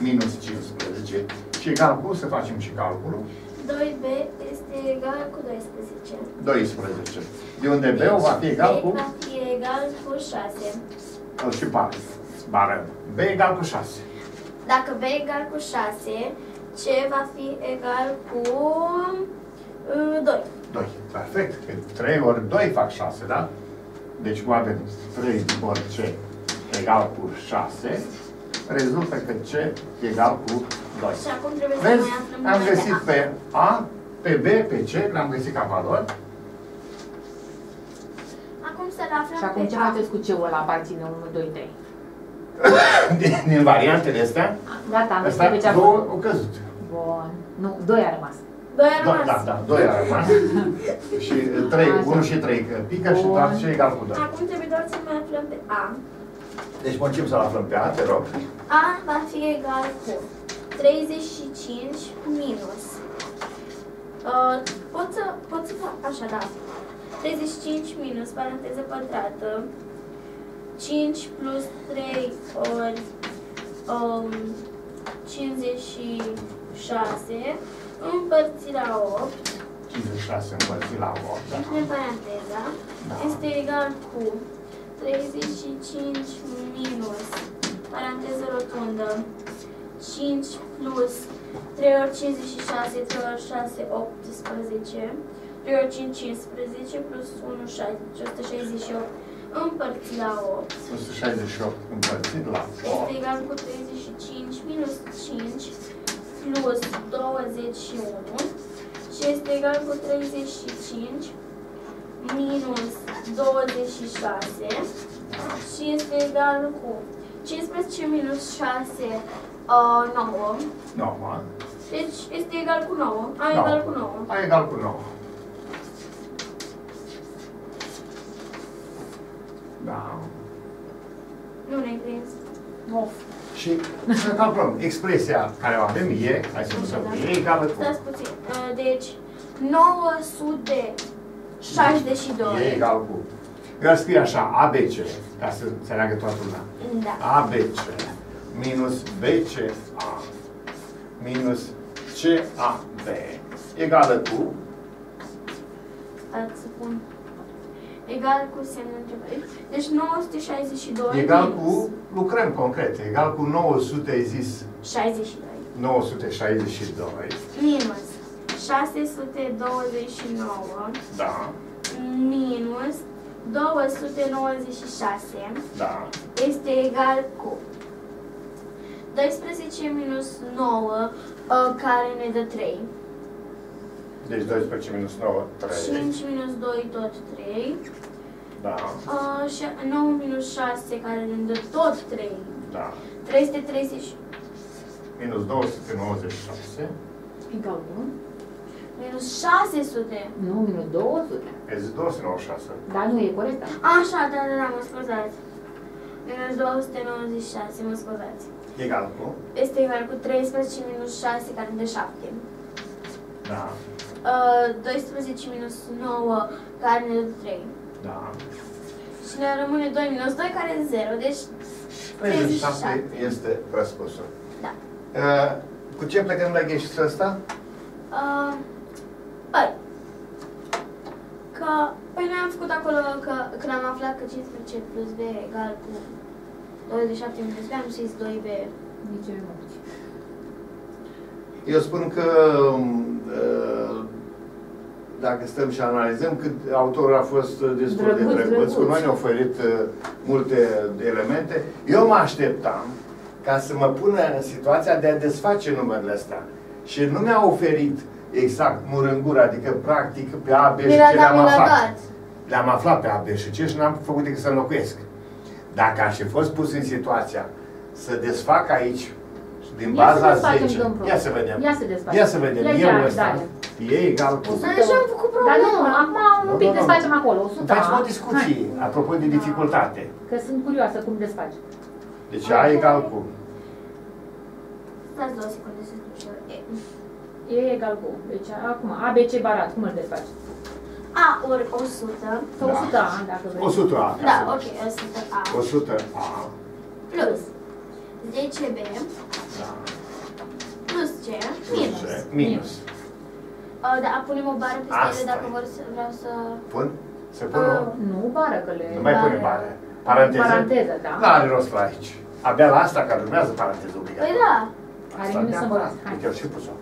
[SPEAKER 2] minus 15. Și egal cu, să facem și calculul,
[SPEAKER 1] 2B este egal cu 12.
[SPEAKER 2] 12. De unde B-ul va fi egal
[SPEAKER 1] B
[SPEAKER 2] cu,
[SPEAKER 1] va fi egal cu 6.
[SPEAKER 2] îl și par, bară. B egal cu 6.
[SPEAKER 1] Dacă B egal cu 6, C va fi egal cu uh, 2.
[SPEAKER 2] 2. Perfect. Că 3 ori 2 fac 6, da? Deci cum avem 3 ori C egal cu 6, rezultă că C egal cu 2.
[SPEAKER 1] Și acum trebuie să
[SPEAKER 2] Vezi?
[SPEAKER 1] mai aflăm
[SPEAKER 2] Am
[SPEAKER 1] numele
[SPEAKER 2] găsit
[SPEAKER 1] A.
[SPEAKER 2] pe A, pe B, pe C, le-am găsit ca valori.
[SPEAKER 1] Acum să-l aflăm
[SPEAKER 3] Și acum
[SPEAKER 1] pe
[SPEAKER 3] ce
[SPEAKER 1] A.
[SPEAKER 3] faceți cu ce-ul ăla aparține 1, 2, 3?
[SPEAKER 2] Din, din variantele astea,
[SPEAKER 3] Gata, am
[SPEAKER 2] ăsta
[SPEAKER 3] găsit pe ce
[SPEAKER 2] două
[SPEAKER 3] a
[SPEAKER 2] au căzut.
[SPEAKER 3] Bun. Nu, 2 a rămas.
[SPEAKER 1] 2 a
[SPEAKER 2] Da,
[SPEAKER 1] rămas.
[SPEAKER 2] da, da, 2 a rămas. și 3,
[SPEAKER 3] Așa.
[SPEAKER 2] 1 și 3 pică și
[SPEAKER 3] Bun.
[SPEAKER 2] doar C egal cu 2.
[SPEAKER 1] Acum trebuie doar să mai aflăm pe A.
[SPEAKER 2] Deci încep să-l aflăm pe A, te rog.
[SPEAKER 1] A va fi egal cu 35 minus. Uh, pot, să, pot să fac așa, da. 35 minus, paranteză pătrată, 5 plus 3 ori um, 56 împărțit la 8
[SPEAKER 2] 56 împărțit la 8. Da?
[SPEAKER 1] Între paranteza
[SPEAKER 2] Da.
[SPEAKER 1] este egal cu 35 minus paranteză rotundă 5 plus 3 ori 56, 3 ori 6, 18 3 ori 5, 15 plus 1, 6, 168 împărțit la 8
[SPEAKER 2] 168 împărțit la 8.
[SPEAKER 1] este egal cu 35 minus 5 plus 21 și este egal cu 35 minus 26 și este egal cu 15 minus 6, uh, 9.
[SPEAKER 2] 9.
[SPEAKER 1] Deci este egal cu 9. A
[SPEAKER 2] Nouă.
[SPEAKER 1] egal cu 9.
[SPEAKER 2] A egal cu 9. Da.
[SPEAKER 1] Nu ne-ai prins.
[SPEAKER 3] Of.
[SPEAKER 2] Și să calculăm. Expresia care o avem e, hai să spun, e egală cu...
[SPEAKER 1] Stați puțin. Uh, Deci 962.
[SPEAKER 2] E egal cu... Eu ar scrie așa, ABC, ca să înțeleagă toată lumea.
[SPEAKER 1] Da.
[SPEAKER 2] ABC minus BCA minus CAB egală cu
[SPEAKER 1] Ați să pun. Egal cu semnul întrebării. Deci 962
[SPEAKER 2] egal
[SPEAKER 1] minus
[SPEAKER 2] cu, lucrăm concret, egal cu 900, ai zis.
[SPEAKER 1] 62
[SPEAKER 2] 962,
[SPEAKER 1] minus 629
[SPEAKER 2] da,
[SPEAKER 1] minus 296
[SPEAKER 2] da,
[SPEAKER 1] este egal cu 12 minus 9 uh, care ne dă 3
[SPEAKER 2] deci 12 minus 9, 3,
[SPEAKER 1] 5 minus 2 tot 3
[SPEAKER 2] da,
[SPEAKER 1] uh, și 9 minus 6 care ne dă tot 3
[SPEAKER 2] da,
[SPEAKER 1] 330
[SPEAKER 2] minus 296,
[SPEAKER 3] Egal cu?
[SPEAKER 1] Minus 600.
[SPEAKER 3] Nu, minus 200.
[SPEAKER 2] ai zis 296.
[SPEAKER 3] Dar nu e corect, da?
[SPEAKER 1] Așa, da, da, da, mă scuzați. Minus 296, mă scuzați.
[SPEAKER 2] Egal cu?
[SPEAKER 1] Este egal cu 13 minus 6, care de 7.
[SPEAKER 2] Da,
[SPEAKER 1] Uh, 12 minus 9, care ne dă 3.
[SPEAKER 2] Da.
[SPEAKER 1] Și ne rămâne 2 minus 2, care e 0. Deci,
[SPEAKER 2] 37
[SPEAKER 1] 37.
[SPEAKER 2] este răspunsul.
[SPEAKER 1] da.
[SPEAKER 2] Uh, cu ce plecăm la exercițiul ăsta?
[SPEAKER 1] Uh, băi, că, păi noi am făcut acolo că când am aflat că 15 plus B e egal cu 27 minus B, am zis 2B.
[SPEAKER 3] Nici eu nu.
[SPEAKER 2] Eu spun că uh, dacă stăm și analizăm, cât autorul a fost destul de
[SPEAKER 3] Drăguț,
[SPEAKER 2] drăguț, cu
[SPEAKER 3] drăguț.
[SPEAKER 2] noi ne-a oferit uh, multe elemente. Eu mă așteptam ca să mă pună în situația de a desface numărele astea. Și nu mi-a oferit exact murângura, adică practic pe A, B și
[SPEAKER 1] Mi
[SPEAKER 2] C
[SPEAKER 1] l-a dat,
[SPEAKER 2] le-am
[SPEAKER 1] mi l-a
[SPEAKER 2] aflat.
[SPEAKER 1] dat.
[SPEAKER 2] Le-am aflat pe A, B și C și n-am făcut decât să înlocuiesc. Dacă aș fi fost pus în situația să desfac aici, din
[SPEAKER 3] Ia să
[SPEAKER 2] baza
[SPEAKER 3] desfacem,
[SPEAKER 2] 10,
[SPEAKER 3] domn
[SPEAKER 2] ia să vedem.
[SPEAKER 3] Ia să desfacem.
[SPEAKER 2] Ia să vedem,
[SPEAKER 3] Legea,
[SPEAKER 2] eu ăsta
[SPEAKER 3] da.
[SPEAKER 2] E egal cu...
[SPEAKER 3] O
[SPEAKER 1] Dar
[SPEAKER 3] sută-
[SPEAKER 1] așa am făcut
[SPEAKER 3] Dar nu,
[SPEAKER 1] problema.
[SPEAKER 3] acum
[SPEAKER 2] Nu,
[SPEAKER 3] un pic
[SPEAKER 2] nu, nu.
[SPEAKER 3] desfacem acolo. 100
[SPEAKER 2] Facem o
[SPEAKER 3] A.
[SPEAKER 2] discuție,
[SPEAKER 3] Hai.
[SPEAKER 2] apropo de dificultate.
[SPEAKER 3] Că sunt curioasă cum desfaci.
[SPEAKER 2] Deci A egal cu...
[SPEAKER 1] Stați două secunde să scriu și eu. E.
[SPEAKER 3] E egal cu. Deci acum, A, B, C barat. Cum îl desfaci?
[SPEAKER 1] A ori 100.
[SPEAKER 3] Sau
[SPEAKER 2] Da.
[SPEAKER 3] 100 A, dacă vrei.
[SPEAKER 2] 100 A. ca
[SPEAKER 1] Da,
[SPEAKER 2] să-
[SPEAKER 1] ok, 100 A.
[SPEAKER 2] 100 A.
[SPEAKER 1] Plus 10B
[SPEAKER 2] Da.
[SPEAKER 1] plus C minus.
[SPEAKER 2] Ce? Minus.
[SPEAKER 1] Uh, da, punem o bară peste ele
[SPEAKER 2] Asta
[SPEAKER 1] dacă
[SPEAKER 2] e.
[SPEAKER 1] vor să, vreau să...
[SPEAKER 2] Pun? Se pun o...
[SPEAKER 1] Uh,
[SPEAKER 3] Nu bară, că le...
[SPEAKER 2] Nu mai pune
[SPEAKER 1] bară.
[SPEAKER 2] bare. Paranteză?
[SPEAKER 3] Paranteză, da.
[SPEAKER 2] Nu are rost la aici. Abia la asta care urmează paranteză
[SPEAKER 1] Păi
[SPEAKER 2] obligatorie.
[SPEAKER 1] da,
[SPEAKER 3] Are
[SPEAKER 2] Asta
[SPEAKER 3] minus în
[SPEAKER 2] neapărat.
[SPEAKER 3] față. Hai.
[SPEAKER 2] Uite, eu și pus-o.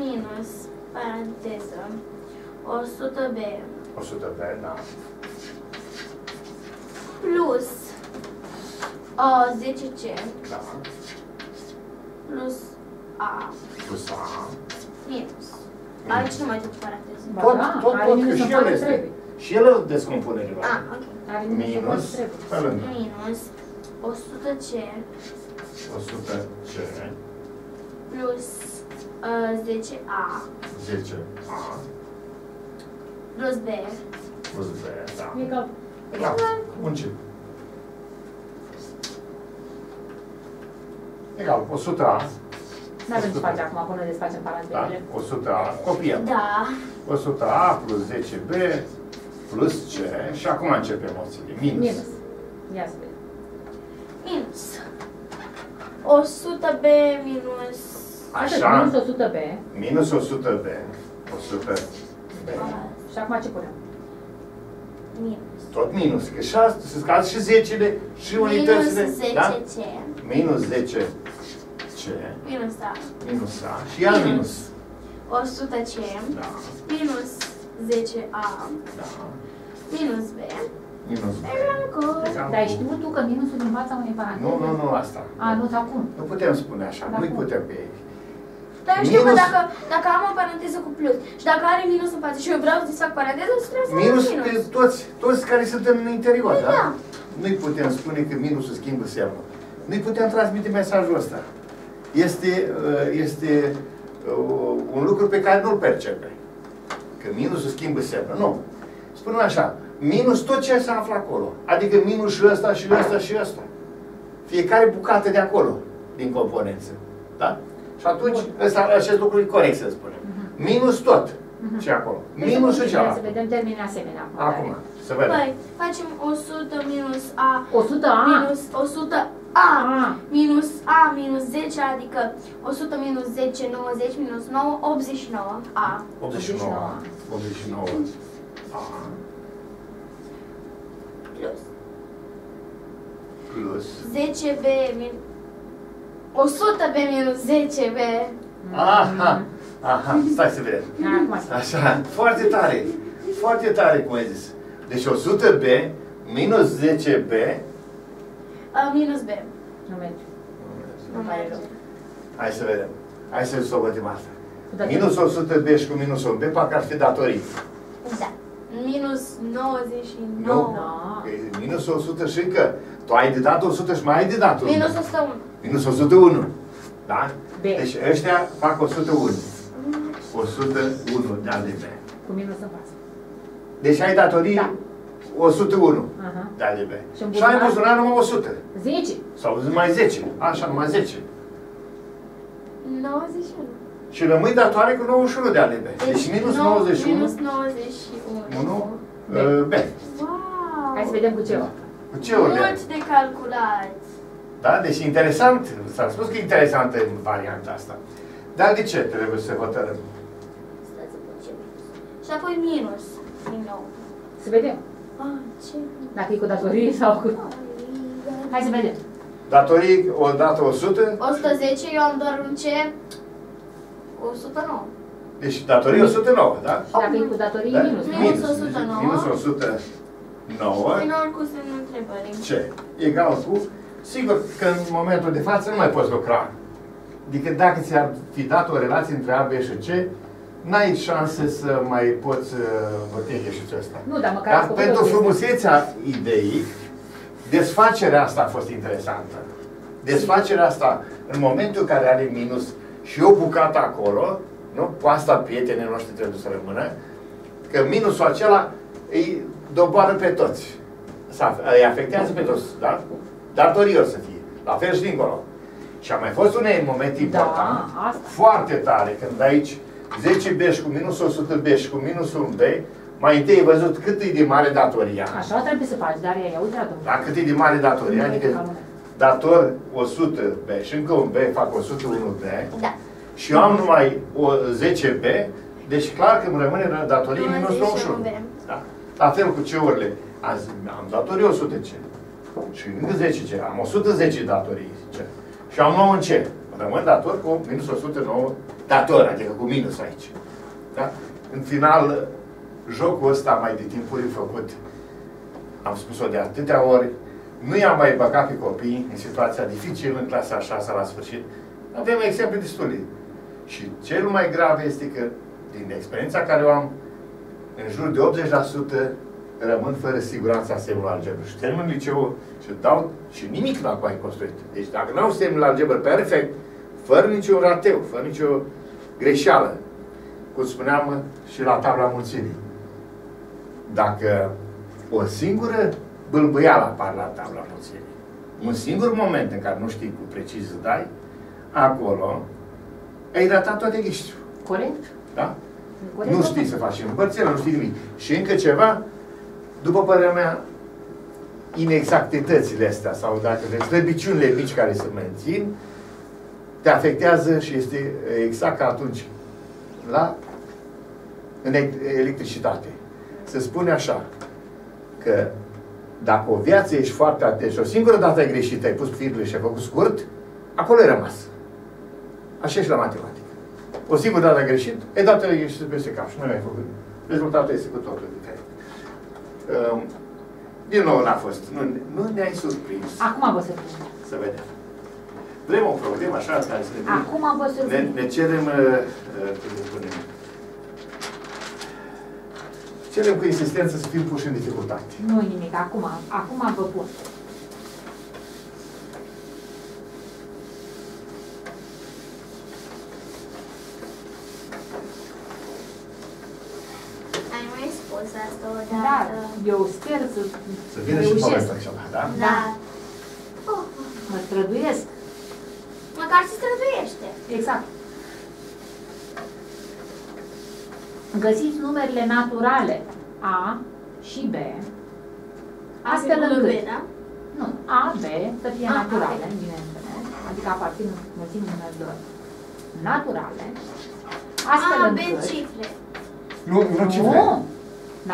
[SPEAKER 1] minus, paranteză, 100B
[SPEAKER 2] 100 B, da.
[SPEAKER 1] plus uh, 10C
[SPEAKER 2] Da.
[SPEAKER 1] plus A
[SPEAKER 2] Plus A.
[SPEAKER 1] minus. Aici nu mai duc paranteză.
[SPEAKER 3] Ba
[SPEAKER 2] Tot,
[SPEAKER 3] da,
[SPEAKER 2] tot,
[SPEAKER 3] are
[SPEAKER 2] tot, că
[SPEAKER 3] minus în
[SPEAKER 2] și el
[SPEAKER 3] față
[SPEAKER 2] este.
[SPEAKER 3] trebuie.
[SPEAKER 2] Și el îl descompune de la
[SPEAKER 1] Ah, ok.
[SPEAKER 3] Are minus în
[SPEAKER 2] minus
[SPEAKER 3] față trebuie.
[SPEAKER 2] pe lângă.
[SPEAKER 1] Minus 100C
[SPEAKER 2] 100 C
[SPEAKER 1] plus uh, 10A
[SPEAKER 2] 10 A
[SPEAKER 1] plus B
[SPEAKER 2] plus B, da.
[SPEAKER 3] Egal.
[SPEAKER 2] Da, un ce? Egal, 100 A,
[SPEAKER 3] Nu avem ce face acum până desfacem
[SPEAKER 2] da?
[SPEAKER 3] parantezele.
[SPEAKER 2] 100 A, copiem.
[SPEAKER 1] Da.
[SPEAKER 2] 100 A plus 10 B plus C și acum începem emoțiile. Minus.
[SPEAKER 3] Minus. Ia să vedem.
[SPEAKER 1] Minus 100B minus
[SPEAKER 3] Atât,
[SPEAKER 2] Așa,
[SPEAKER 3] minus 100 B.
[SPEAKER 2] minus 100 B, 100 B,
[SPEAKER 3] Și acum ce punem?
[SPEAKER 1] minus
[SPEAKER 2] tot minus, că și asta, se scad și zecile și unitățile,
[SPEAKER 1] minus 10C
[SPEAKER 2] da? Minus 10 C,
[SPEAKER 1] minus A
[SPEAKER 2] minus A și iar minus.
[SPEAKER 1] 100C
[SPEAKER 2] Da,
[SPEAKER 1] minus 10A
[SPEAKER 2] da,
[SPEAKER 1] minus B
[SPEAKER 2] minus B.
[SPEAKER 1] egal cu...
[SPEAKER 2] Egal
[SPEAKER 3] Dar ai
[SPEAKER 2] cu-
[SPEAKER 3] știut tu că minusul din fața unei paranteze?
[SPEAKER 2] Nu, nu, nu asta.
[SPEAKER 3] A, nu, sau cum?
[SPEAKER 2] Nu putem spune așa,
[SPEAKER 3] Dar
[SPEAKER 2] nu-i
[SPEAKER 3] cum?
[SPEAKER 2] putem pe ei.
[SPEAKER 1] Dar eu știu că
[SPEAKER 2] Minus-
[SPEAKER 1] dacă, dacă am o paranteză cu plus și dacă are minus în față și eu vreau să fac paranteză, o să trebuie să
[SPEAKER 2] Minus
[SPEAKER 1] am
[SPEAKER 2] pe
[SPEAKER 1] minus.
[SPEAKER 2] toți, toți care sunt în interior,
[SPEAKER 1] Păi
[SPEAKER 2] da?
[SPEAKER 1] da.
[SPEAKER 2] Nu-i putem spune că minusul schimbă semnul. Nu-i putem transmite mesajul ăsta. Este, uh, este uh, un lucru pe care nu-l percepe. Că minusul schimbă semnul. Nu. Spunem așa, minus tot ce se află acolo. Adică minus și ăsta și ăsta și ăsta. Fiecare bucată de acolo, din componență. Da? Și atunci, ăsta, acest lucru e corect să spunem. Minus tot ce e acolo.
[SPEAKER 3] Deci
[SPEAKER 2] Minus
[SPEAKER 3] să
[SPEAKER 2] și
[SPEAKER 3] vedem, Să
[SPEAKER 2] cealaltă.
[SPEAKER 3] vedem termenii asemenea.
[SPEAKER 2] Acum, să vedem.
[SPEAKER 1] Păi, facem 100 minus A
[SPEAKER 3] 100 A?
[SPEAKER 1] minus 100 A
[SPEAKER 3] A.
[SPEAKER 1] minus A minus 10, adică 100 minus 10, 90 minus 9, 89 A
[SPEAKER 2] 89. 89. A.
[SPEAKER 1] plus
[SPEAKER 2] Plus.
[SPEAKER 1] 10B min 100B minus 10B
[SPEAKER 2] Aha. Aha. Stai să vedem.
[SPEAKER 3] Da, acum asta.
[SPEAKER 2] Așa. Foarte tare. Foarte tare, cum ai zis. Deci 100B minus 10B.
[SPEAKER 1] A, minus B.
[SPEAKER 3] Nu merge.
[SPEAKER 1] Nu
[SPEAKER 3] Nu pare
[SPEAKER 1] merge.
[SPEAKER 3] rău.
[SPEAKER 2] Hai să vedem. Hai să socotim asta.
[SPEAKER 3] Da,
[SPEAKER 2] Minus 100B și cu minus 1B parcă ar fi datorii.
[SPEAKER 1] Da. Minus 99.
[SPEAKER 2] Nu.
[SPEAKER 3] Da.
[SPEAKER 2] Că e Minus 100 și încă. Tu ai de dat 100 și mai ai de dat 100.
[SPEAKER 1] Minus 101.
[SPEAKER 2] Minus 101. Da?
[SPEAKER 3] B.
[SPEAKER 2] Deci ăștia fac 101. 101 de ADB.
[SPEAKER 3] Cu minus în față.
[SPEAKER 2] Deci ai datorii
[SPEAKER 3] Da.
[SPEAKER 2] 101
[SPEAKER 3] Aha.
[SPEAKER 2] de ADB.
[SPEAKER 3] Și în
[SPEAKER 2] Și ai în
[SPEAKER 3] buzunar?
[SPEAKER 2] buzunar numai 100.
[SPEAKER 3] 10.
[SPEAKER 2] Sau numai 10. Așa, numai 10.
[SPEAKER 1] 91.
[SPEAKER 2] Și rămâi datoare cu 91 de ADB. Deci minus
[SPEAKER 1] nou-
[SPEAKER 2] 91.
[SPEAKER 1] Minus 91.
[SPEAKER 2] 1
[SPEAKER 3] B.
[SPEAKER 2] uh, B.
[SPEAKER 1] Wow!
[SPEAKER 3] Hai să vedem cu ce.
[SPEAKER 2] Cu ce ori?
[SPEAKER 1] Mult de calculat.
[SPEAKER 2] Da? Deci interesant. S-a spus că e interesantă în varianta asta. Dar de ce trebuie să hotărâm?
[SPEAKER 1] Stați puțin. Și apoi minus. Din nou.
[SPEAKER 3] Să vedem.
[SPEAKER 1] Ah, ce...
[SPEAKER 3] Dacă e cu datorie sau cu... Hai să vedem.
[SPEAKER 2] Datorii odată 100,
[SPEAKER 1] 110, eu am doar un ce? 109.
[SPEAKER 2] deci datorii 109, da?
[SPEAKER 3] Și dacă e cu datorie,
[SPEAKER 2] Da.
[SPEAKER 3] minus. nu?
[SPEAKER 1] Minus 109.
[SPEAKER 2] Minus 109.
[SPEAKER 1] Minor cu semnul întrebării.
[SPEAKER 2] Ce? Egal cu... Sigur că în momentul de față nu mai poți lucra. Adică dacă ți-ar fi dat o relație între A, B și C, n-ai șanse să mai poți uh, vărti și ăsta.
[SPEAKER 3] Nu, dar măcar
[SPEAKER 2] Dar
[SPEAKER 3] descoperit
[SPEAKER 2] pentru
[SPEAKER 3] o chestie.
[SPEAKER 2] frumusețea ideii, desfacerea asta a fost interesantă. Desfacerea asta, în momentul în care are minus și o bucată acolo, nu? Cu asta prietenii noștri trebuie să rămână, că minusul acela îi doboară pe toți. Să- Îi afectează pe toți, da? Datorii o să fie. La fel și dincolo. Și a mai fost un moment important,
[SPEAKER 3] Da, asta.
[SPEAKER 2] foarte tare, când aici 10 beși cu minus 100 beși cu minus 1 B, mai întâi ai văzut cât e de mare datoria.
[SPEAKER 3] Așa trebuie să faci, dar ia uite atunci.
[SPEAKER 2] Da, cât e de mare datoria, adică dator 100 B și încă un B fac 101 B
[SPEAKER 1] Da.
[SPEAKER 2] și eu am numai o 10 B, deci clar că îmi rămâne datorie minus
[SPEAKER 1] 91
[SPEAKER 2] 91.
[SPEAKER 1] B.
[SPEAKER 2] Da. La fel cu ce-urile. Azi am datorii 100 C. Și încă 10 C. Am 110 datorii C. Și am 9 în C. Rămân dator cu minus 109 dator, adică cu minus aici. Da? În final, jocul ăsta mai de timpuri făcut, am spus-o de atâtea ori, nu i-am mai băgat pe copii în situația dificilă în clasa a 6 la sfârșit. Avem exemple destule. Și cel mai grav este că, din experiența care o am, în jur de 80% rămân fără siguranța semnul algebră. Și termin liceul și dau și nimic n-am mai construit. Deci dacă n-au semnul algebră perfect, fără niciun rateu, fără nicio greșeală, cum spuneam și la tabla mulțimii, dacă o singură bâlbâială apare la tabla mulțimii, un singur moment în care nu știi cu precis să dai, acolo ai ratat toate ghiștiul.
[SPEAKER 3] Corect?
[SPEAKER 2] Da?
[SPEAKER 3] Corect.
[SPEAKER 2] Nu știi să faci împărțire, nu știi nimic. Și încă ceva, după părerea mea, inexactitățile astea sau dacă vreți, slăbiciunile mici care se mențin, te afectează și este exact ca atunci la în e- electricitate. Se spune așa, că dacă o viață ești foarte atent și o singură dată ai greșit, ai pus firul și ai făcut scurt, acolo ai rămas. Așa și la matematică. O singură dată ai greșit, e dată ai ieșit peste cap și nu ai făcut. Rezultatul este cu totul diferit. Um, Din nou n-a fost. Nu, nu ne-ai surprins.
[SPEAKER 3] Acum vă surprind.
[SPEAKER 2] Să vedem. Vrem o problemă așa care să ne,
[SPEAKER 3] Acum vă
[SPEAKER 2] ne,
[SPEAKER 3] surprind.
[SPEAKER 2] ne cerem, uh, uh, cum să spunem, cerem cu insistență să fim puși în dificultate.
[SPEAKER 3] Nu nimic, acum, acum vă pun.
[SPEAKER 1] Ai mai spus asta
[SPEAKER 3] Da,
[SPEAKER 1] odată.
[SPEAKER 3] eu sper să,
[SPEAKER 2] Să vină și
[SPEAKER 3] reușesc.
[SPEAKER 2] momentul acela, da?
[SPEAKER 1] Da. Oh,
[SPEAKER 3] Mă străduiesc.
[SPEAKER 1] Măcar se străduiește.
[SPEAKER 3] Exact. Găsiți numerele naturale A și B, astfel
[SPEAKER 1] Virgulă
[SPEAKER 3] încât
[SPEAKER 1] B, da?
[SPEAKER 3] Nu, A, B să fie
[SPEAKER 1] A,
[SPEAKER 3] naturale,
[SPEAKER 1] ok.
[SPEAKER 3] bineînțeles, adică aparțin mulțimii numerilor naturale, astfel
[SPEAKER 1] A, B,
[SPEAKER 3] încât...
[SPEAKER 1] cifre.
[SPEAKER 2] Nu, nu cifre.
[SPEAKER 3] Nu!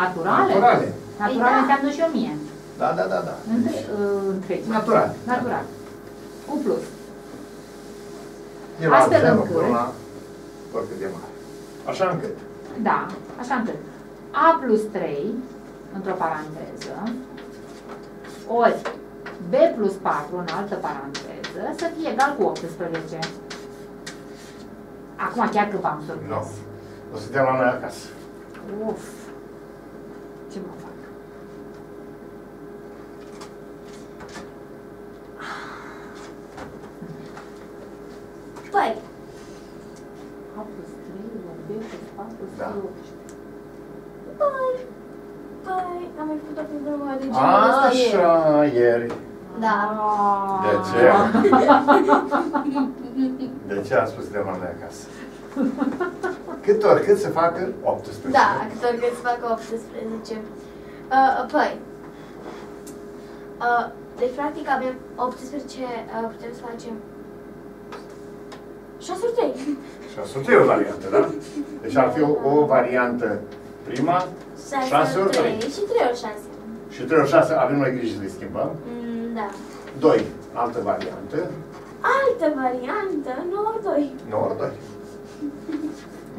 [SPEAKER 3] Naturale.
[SPEAKER 2] Naturale.
[SPEAKER 3] Naturale
[SPEAKER 1] Păi da.
[SPEAKER 3] înseamnă și o mie.
[SPEAKER 2] Da, da, da, da.
[SPEAKER 3] Între, uh, întregi.
[SPEAKER 2] Natural.
[SPEAKER 3] Natural. Cu plus.
[SPEAKER 2] De la
[SPEAKER 3] Astfel
[SPEAKER 2] zero
[SPEAKER 3] încât-
[SPEAKER 2] până la oricât de mare. Așa încât.
[SPEAKER 3] Da, așa încât A plus 3, într-o paranteză, ori B plus 4, în altă paranteză, să fie egal cu 18. Acum chiar că v-am
[SPEAKER 2] Nu.
[SPEAKER 3] surprins.
[SPEAKER 2] O să te la noi acasă.
[SPEAKER 3] Uf, ce mă fac?
[SPEAKER 1] Păi,
[SPEAKER 3] A plus 3 ori B plus 4
[SPEAKER 2] Da.
[SPEAKER 3] da. 18.
[SPEAKER 1] păi, păi, am mai făcut o problemă de genul ăsta ieri.
[SPEAKER 2] Așa, ieri.
[SPEAKER 1] Da.
[SPEAKER 2] De ce? De ce a spus de la mea acasă? Cât ori cât să facă 18.
[SPEAKER 1] Da, cât ori cât să facă 18. Uh, păi, uh, deci practic avem 18, uh, putem să facem 6 ori 3.
[SPEAKER 2] Și asta e o variantă, da? Deci ar fi o, o variantă prima
[SPEAKER 1] 6
[SPEAKER 2] Șase
[SPEAKER 1] ori
[SPEAKER 2] ori
[SPEAKER 1] 3
[SPEAKER 2] trei.
[SPEAKER 1] și 3 ori 6.
[SPEAKER 2] Și 3 ori 6 avem noi grijă să le schimbăm.
[SPEAKER 1] Mm, da.
[SPEAKER 2] 2, altă variantă.
[SPEAKER 1] Altă variantă, 9 ori 2.
[SPEAKER 2] 9 ori 2.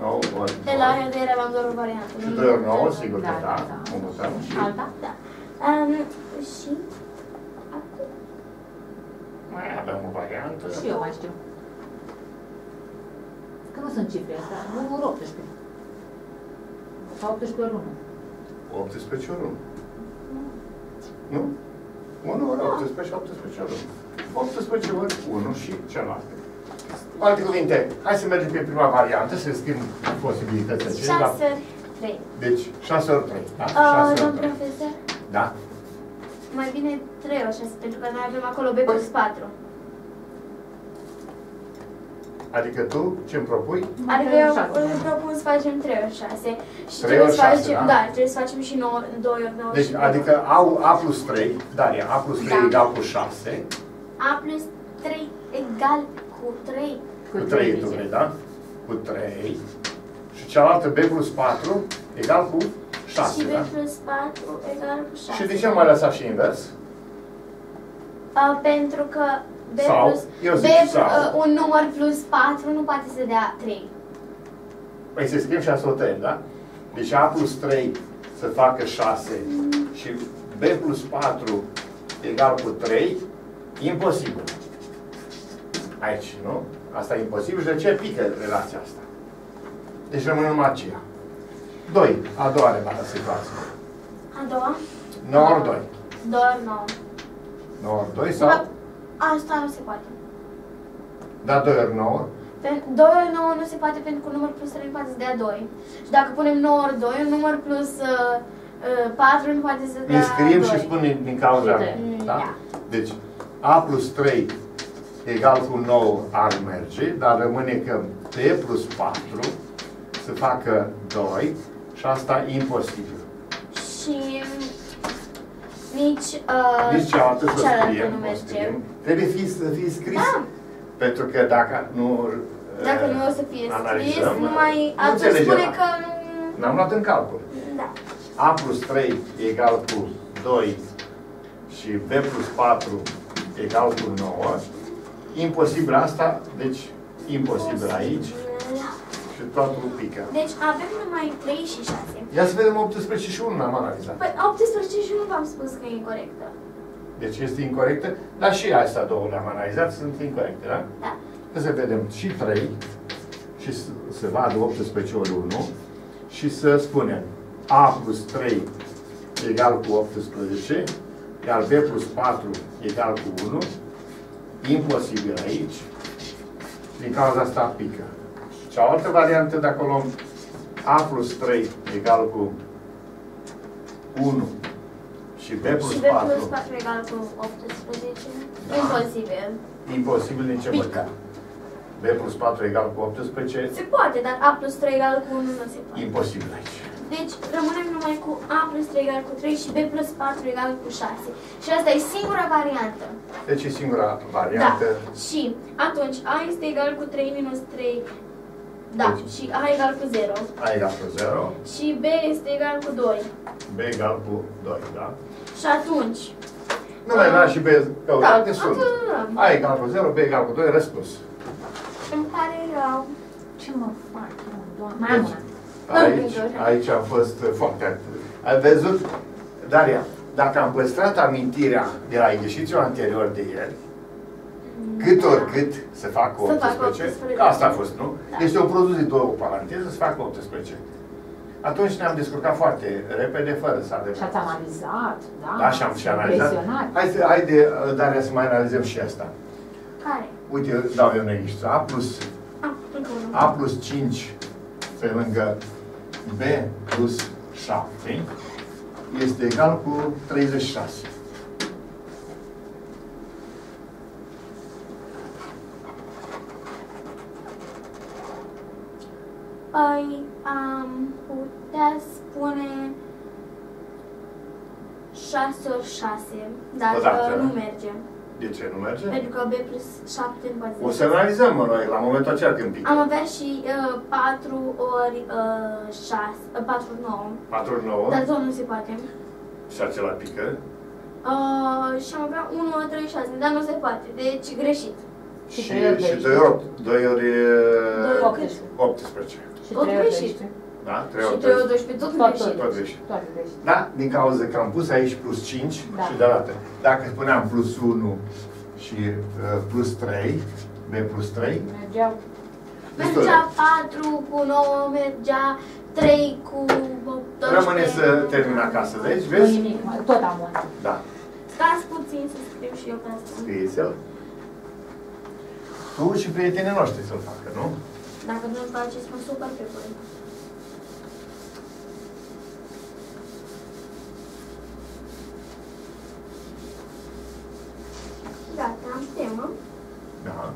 [SPEAKER 2] 9 ori
[SPEAKER 1] De la
[SPEAKER 2] 2.
[SPEAKER 1] aia de ieri aveam doar o variantă.
[SPEAKER 2] Și
[SPEAKER 1] nu
[SPEAKER 2] 2 ori 9,
[SPEAKER 1] două.
[SPEAKER 2] sigur că
[SPEAKER 3] Da,
[SPEAKER 2] da.
[SPEAKER 3] da, da.
[SPEAKER 2] O mutăm. Și
[SPEAKER 3] Alta?
[SPEAKER 1] Da. Um, și acum
[SPEAKER 2] mai avem o variantă.
[SPEAKER 3] Și eu mai știu. Că nu sunt cifre astea, 1 ori 18. Sau 18 ori 1.
[SPEAKER 2] 18 ori 1. Nu? 1 ori 18 și 18 ori 1. 18 ori 1 și celălalt. Cu alte cuvinte, hai să mergem pe prima variantă, să schimb posibilitățile acestea.
[SPEAKER 1] 6 ori 3.
[SPEAKER 2] Deci 6 ori 3, da?
[SPEAKER 1] Uh,
[SPEAKER 2] 6
[SPEAKER 1] domn
[SPEAKER 2] ori 3.
[SPEAKER 1] profesor,
[SPEAKER 2] Da?
[SPEAKER 1] mai bine 3 ori 6, pentru că noi avem acolo B plus 4.
[SPEAKER 2] Adică tu ce-mi propui?
[SPEAKER 1] Adică
[SPEAKER 3] Trei
[SPEAKER 1] eu
[SPEAKER 3] ori șase.
[SPEAKER 1] îmi propun să facem 3 ori 6. Și
[SPEAKER 2] Trei
[SPEAKER 1] trebuie
[SPEAKER 2] ori
[SPEAKER 1] să
[SPEAKER 2] șase,
[SPEAKER 1] facem,
[SPEAKER 2] da?
[SPEAKER 1] da, trebuie să facem și 9, 2 ori 9
[SPEAKER 2] Deci,
[SPEAKER 1] și nouă.
[SPEAKER 2] adică A, A plus 3, Daria, A plus 3
[SPEAKER 1] Da.
[SPEAKER 2] egal cu 6,
[SPEAKER 1] A plus 3 egal cu 3.
[SPEAKER 2] cu 3 tu vrei, da? Cu 3. Și cealaltă B plus 4 egal cu 6,
[SPEAKER 1] și B
[SPEAKER 2] da?
[SPEAKER 1] plus 4 egal cu 6.
[SPEAKER 2] Și de ce nu mai lăsa și invers?
[SPEAKER 1] Uh, pentru că B
[SPEAKER 2] Sau,
[SPEAKER 1] plus,
[SPEAKER 2] eu
[SPEAKER 1] B,
[SPEAKER 2] zic sau.
[SPEAKER 1] uh, un număr plus 4 nu poate să dea 3.
[SPEAKER 2] Păi să scriem și asta o tăiem, da? Deci A plus 3 să facă 6 și B plus 4 egal cu 3, imposibil. Aici, nu? Asta e imposibil și de ce pică relația asta? Deci rămâne numai aceea. 2. A doua remată situație.
[SPEAKER 1] A doua?
[SPEAKER 2] 9 ori 2.
[SPEAKER 1] 2 ori 9.
[SPEAKER 2] 9 ori 2 sau...
[SPEAKER 1] Asta nu se poate.
[SPEAKER 2] Da, 2 ori 9.
[SPEAKER 1] 2 ori 9 nu se poate pentru că un număr plus 3 nu poate să dea 2. Și dacă punem 9 ori 2, un număr plus uh, uh, 4 nu poate să dea
[SPEAKER 2] Îi scriem
[SPEAKER 1] 2.
[SPEAKER 2] și spunem din cauza.
[SPEAKER 3] Și de-
[SPEAKER 2] Da?
[SPEAKER 1] Da.
[SPEAKER 2] Deci, A plus 3 egal cu 9 ar merge, dar rămâne că P plus 4 să facă 2 și asta e imposibil.
[SPEAKER 1] Și nici, uh,
[SPEAKER 2] Nici cealaltă să
[SPEAKER 1] cealaltă
[SPEAKER 2] scriem,
[SPEAKER 1] nu
[SPEAKER 2] o
[SPEAKER 1] merge.
[SPEAKER 2] scriem. Trebuie fi, să fie scris.
[SPEAKER 1] Da.
[SPEAKER 2] Pentru că dacă nu
[SPEAKER 1] Dacă
[SPEAKER 2] uh,
[SPEAKER 1] nu o să fie scris,
[SPEAKER 2] analizăm,
[SPEAKER 1] nu mai
[SPEAKER 2] nu
[SPEAKER 1] atunci
[SPEAKER 2] înțelegem.
[SPEAKER 1] spune că nu...
[SPEAKER 2] N-am luat în calcul.
[SPEAKER 1] Da.
[SPEAKER 2] A plus 3 egal cu 2 și B plus 4 egal cu 9. Imposibil asta, deci imposibil aici
[SPEAKER 1] Da.
[SPEAKER 2] Și totul pică.
[SPEAKER 1] Deci avem numai 3 și 6.
[SPEAKER 2] Ia să vedem 18 și 1 n-am analizat.
[SPEAKER 1] Păi 18 și nu v-am spus că e incorrectă.
[SPEAKER 2] Deci este incorrectă, dar și astea două le-am analizat, sunt incorrecte, da?
[SPEAKER 1] Da.
[SPEAKER 2] Că să vedem și 3 și să se vadă 18 ori 1 și să spunem A plus 3 egal cu 18, iar B plus 4 egal cu 1, imposibil aici, din cauza asta pică. Cealaltă variantă de acolo, A plus 3 egal cu 1 și B plus
[SPEAKER 1] Și B
[SPEAKER 2] 4
[SPEAKER 1] plus 4 egal cu 18.
[SPEAKER 2] Da.
[SPEAKER 1] Imposibil.
[SPEAKER 2] imposibil nici ce
[SPEAKER 1] Pică.
[SPEAKER 2] măcar. B plus 4 egal cu 18,
[SPEAKER 1] Se poate, dar A plus 3 egal cu 1 nu se poate.
[SPEAKER 2] imposibil aici.
[SPEAKER 1] Deci rămânem numai cu A plus 3 egal cu 3 și B plus 4 egal cu 6. Și asta e singura variantă.
[SPEAKER 2] Deci e singura
[SPEAKER 1] Da.
[SPEAKER 2] variantă.
[SPEAKER 1] Și atunci A este egal cu 3 minus 3. Da.
[SPEAKER 2] Deci-
[SPEAKER 1] Și A egal cu 0.
[SPEAKER 2] A egal cu 0,
[SPEAKER 1] Și B este egal cu 2.
[SPEAKER 2] B egal cu 2, da?
[SPEAKER 1] Și atunci...
[SPEAKER 2] Nu mai era și B căutate,
[SPEAKER 1] da,
[SPEAKER 2] sunt.
[SPEAKER 1] da,
[SPEAKER 2] A egal cu 0, B egal cu 2, răspuns.
[SPEAKER 1] Îmi pare rău.
[SPEAKER 3] Ce mă fac eu, doamne? Mai am
[SPEAKER 2] Deci,
[SPEAKER 3] una.
[SPEAKER 2] aici, aici am fost foarte atent. Ai văzut, Daria, dacă am păstrat amintirea de la exercițiul anterior de ieri, cât ori cât se facă
[SPEAKER 1] Să facă
[SPEAKER 2] 18,
[SPEAKER 1] 18.
[SPEAKER 2] că asta a fost, nu?
[SPEAKER 1] Da.
[SPEAKER 2] Este un produs de două paranteze, să facă 18. Atunci ne-am descurcat foarte repede, fără să avem...
[SPEAKER 3] Și ați analizat, da?
[SPEAKER 2] Da, și am și analizat.
[SPEAKER 3] Impresionat.
[SPEAKER 2] Hai, să, hai de, Daria, să mai analizăm și asta.
[SPEAKER 1] Care?
[SPEAKER 2] Uite, eu dau eu neghișță. A plus,
[SPEAKER 1] Ah, încă unul.
[SPEAKER 2] A plus 5 pe lângă B plus 7 este egal cu 36.
[SPEAKER 1] Păi am putea spune 6 ori 6, dar
[SPEAKER 2] Odată.
[SPEAKER 1] uh, nu merge.
[SPEAKER 2] De ce nu merge?
[SPEAKER 1] Pentru că B plus 7 împărțit.
[SPEAKER 2] O să analizăm noi la momentul acela când pică.
[SPEAKER 1] Am avea și uh, 4 ori uh, 6, uh, 4 ori 9,
[SPEAKER 2] 4 ori 9
[SPEAKER 1] dar tot nu se poate.
[SPEAKER 2] și acela pică.
[SPEAKER 1] Uh, și am avea 1 ori 3 6, dar nu se poate, deci greșit.
[SPEAKER 3] Și
[SPEAKER 2] Și,
[SPEAKER 3] trei ori
[SPEAKER 2] și 2 ori 8. 2 ori
[SPEAKER 1] Doi ori
[SPEAKER 3] 18.
[SPEAKER 2] 18.
[SPEAKER 3] Și
[SPEAKER 1] Tot
[SPEAKER 3] 3 ori
[SPEAKER 1] greșit.
[SPEAKER 3] 12.
[SPEAKER 2] Da? 3
[SPEAKER 1] și
[SPEAKER 2] ori
[SPEAKER 1] 3 ori
[SPEAKER 2] 12.
[SPEAKER 1] 12, tot
[SPEAKER 3] Tot,
[SPEAKER 1] greșit.
[SPEAKER 2] Tot greșit.
[SPEAKER 3] Toate greșit.
[SPEAKER 2] Da? Din cauza că am pus aici plus 5
[SPEAKER 3] Da.
[SPEAKER 2] și deodată. Dacă spuneam plus 1 și uh, plus 3, B plus 3,
[SPEAKER 3] Mergeau
[SPEAKER 2] destul.
[SPEAKER 1] Mergea 4 cu 9, mergea 3 cu 12.
[SPEAKER 2] Rămâne să termin acasă. Deci,
[SPEAKER 3] nu
[SPEAKER 2] vezi?
[SPEAKER 3] nimic, mai- tot am un.
[SPEAKER 2] Da.
[SPEAKER 1] Stați puțin să scriu și eu pe asta.
[SPEAKER 2] Scrieți-l. Tu și prietenii noștri să-l facă, nu?
[SPEAKER 1] Dacă nu-l faceți, mă supăr pe voi. Gata, am temă.
[SPEAKER 2] Da.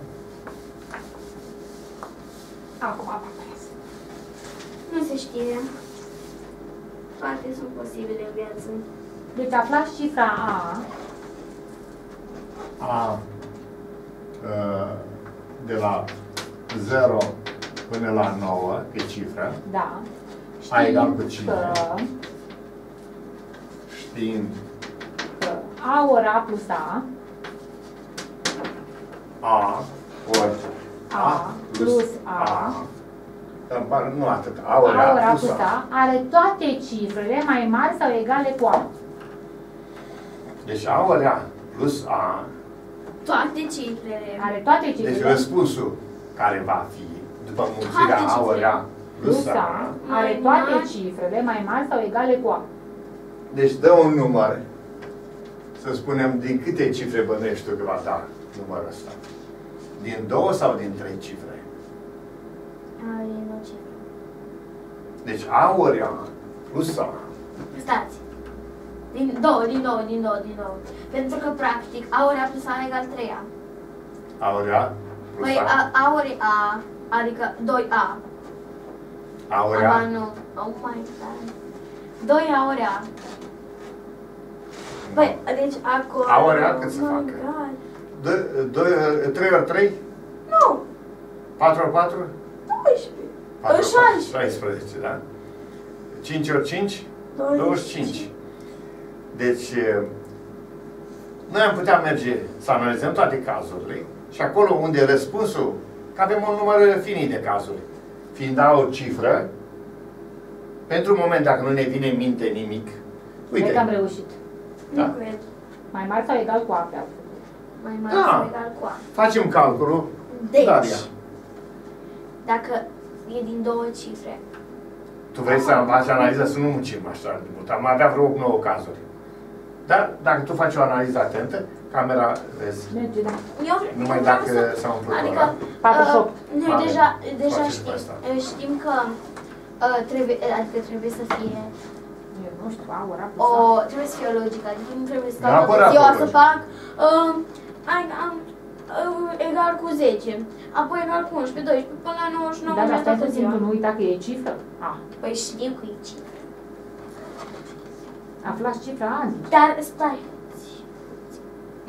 [SPEAKER 3] Acum apăresc.
[SPEAKER 1] Nu se știe. Toate sunt posibile în viață.
[SPEAKER 3] Deci aflați cifra A,
[SPEAKER 2] A uh, de la 0 până la 9, pe cifră,
[SPEAKER 3] da.
[SPEAKER 2] A egal cu
[SPEAKER 3] Știind
[SPEAKER 2] cine?
[SPEAKER 3] că,
[SPEAKER 2] știind
[SPEAKER 3] că A ori A plus A,
[SPEAKER 2] A ori
[SPEAKER 3] A plus A,
[SPEAKER 2] Îmi pare- Nu atât. A ori
[SPEAKER 3] A ori
[SPEAKER 2] A
[SPEAKER 3] A
[SPEAKER 2] plus
[SPEAKER 3] plus
[SPEAKER 2] A.
[SPEAKER 3] A are toate cifrele mai mari sau egale cu A.
[SPEAKER 2] Deci A ori A plus A.
[SPEAKER 1] Toate cifrele.
[SPEAKER 3] Are toate
[SPEAKER 2] Deci
[SPEAKER 3] cifrele
[SPEAKER 2] răspunsul care va fi după mulțirea
[SPEAKER 1] Toate
[SPEAKER 2] A ori A
[SPEAKER 1] cifrele.
[SPEAKER 2] plus
[SPEAKER 3] plus
[SPEAKER 2] A.
[SPEAKER 3] A, are
[SPEAKER 1] Mai
[SPEAKER 3] toate
[SPEAKER 1] mari.
[SPEAKER 3] cifrele mai mari sau egale cu A.
[SPEAKER 2] Deci dă un număr. Să spunem din câte cifre bănești tu că va da numărul ăsta. Din două sau din trei cifre?
[SPEAKER 1] Are o cifră.
[SPEAKER 2] Deci A ori A plus A.
[SPEAKER 1] Stați. Din două, din două, din două, din două. Pentru că, practic, A ori A plus A egal 3A.
[SPEAKER 2] A ori A plus
[SPEAKER 1] Păi,
[SPEAKER 2] A.
[SPEAKER 1] A, A ori A, adică 2A.
[SPEAKER 2] A ori
[SPEAKER 1] Aba
[SPEAKER 2] A.
[SPEAKER 1] nu. Oh my god. 2A ori A. Păi, deci acolo...
[SPEAKER 2] A ori A cât să
[SPEAKER 1] Oh my
[SPEAKER 2] facă?
[SPEAKER 1] God.
[SPEAKER 2] Doi- doi- Trei ori trei?
[SPEAKER 1] Nu,
[SPEAKER 2] Patru ori patru?
[SPEAKER 1] 12.
[SPEAKER 2] Patru ori
[SPEAKER 1] 16.
[SPEAKER 2] patru, 16, da? 5 ori 5? 25. Deci, eh, noi am putea merge să analizăm toate cazurile și acolo unde răspunsul, că avem un număr finit de cazuri, fiind da o cifră, pentru un moment, dacă nu ne vine în minte nimic,
[SPEAKER 3] Cred că am
[SPEAKER 2] uite,
[SPEAKER 3] reușit.
[SPEAKER 2] Da.
[SPEAKER 1] Nu cred.
[SPEAKER 3] Mai mari sau egal cu A pe A.
[SPEAKER 1] Mai mare
[SPEAKER 2] Da.
[SPEAKER 1] sau egal cu A.
[SPEAKER 2] facem calculul,
[SPEAKER 1] Deci,
[SPEAKER 2] Daria.
[SPEAKER 1] dacă e din două cifre,
[SPEAKER 2] tu vrei să faci analiza să nu muncim așa de mult, am avea vreo 9 cazuri. Dar dacă tu faci o analiză atentă, camera vezi.
[SPEAKER 3] Merge, da.
[SPEAKER 1] eu
[SPEAKER 2] Numai
[SPEAKER 1] eu vreau
[SPEAKER 2] dacă
[SPEAKER 1] să-
[SPEAKER 2] s-a umplut
[SPEAKER 1] Adică,
[SPEAKER 2] ăla.
[SPEAKER 3] 48.
[SPEAKER 1] uh, noi
[SPEAKER 2] Mare.
[SPEAKER 1] deja, deja
[SPEAKER 2] Faceți pe
[SPEAKER 1] știm,
[SPEAKER 2] asta.
[SPEAKER 1] uh, știm că uh, trebuie, adică trebuie să fie
[SPEAKER 3] Eu nu știu, A ori A plus
[SPEAKER 1] o,
[SPEAKER 3] A.
[SPEAKER 1] trebuie să fie o logică, adică nu trebuie să
[SPEAKER 2] Neapărat
[SPEAKER 1] stau toată ziua
[SPEAKER 2] o
[SPEAKER 1] să
[SPEAKER 2] logică.
[SPEAKER 1] fac uh, ai, am, uh, egal cu 10, apoi egal cu 11, 12, până la 99
[SPEAKER 3] Da, dar
[SPEAKER 1] merg
[SPEAKER 3] stai
[SPEAKER 1] toată
[SPEAKER 3] puțin,
[SPEAKER 1] ziua.
[SPEAKER 3] tu nu uita că e cifră? A.
[SPEAKER 1] Păi știu că e cifră.
[SPEAKER 3] Aflați cifra A, zici.
[SPEAKER 1] Dar stai,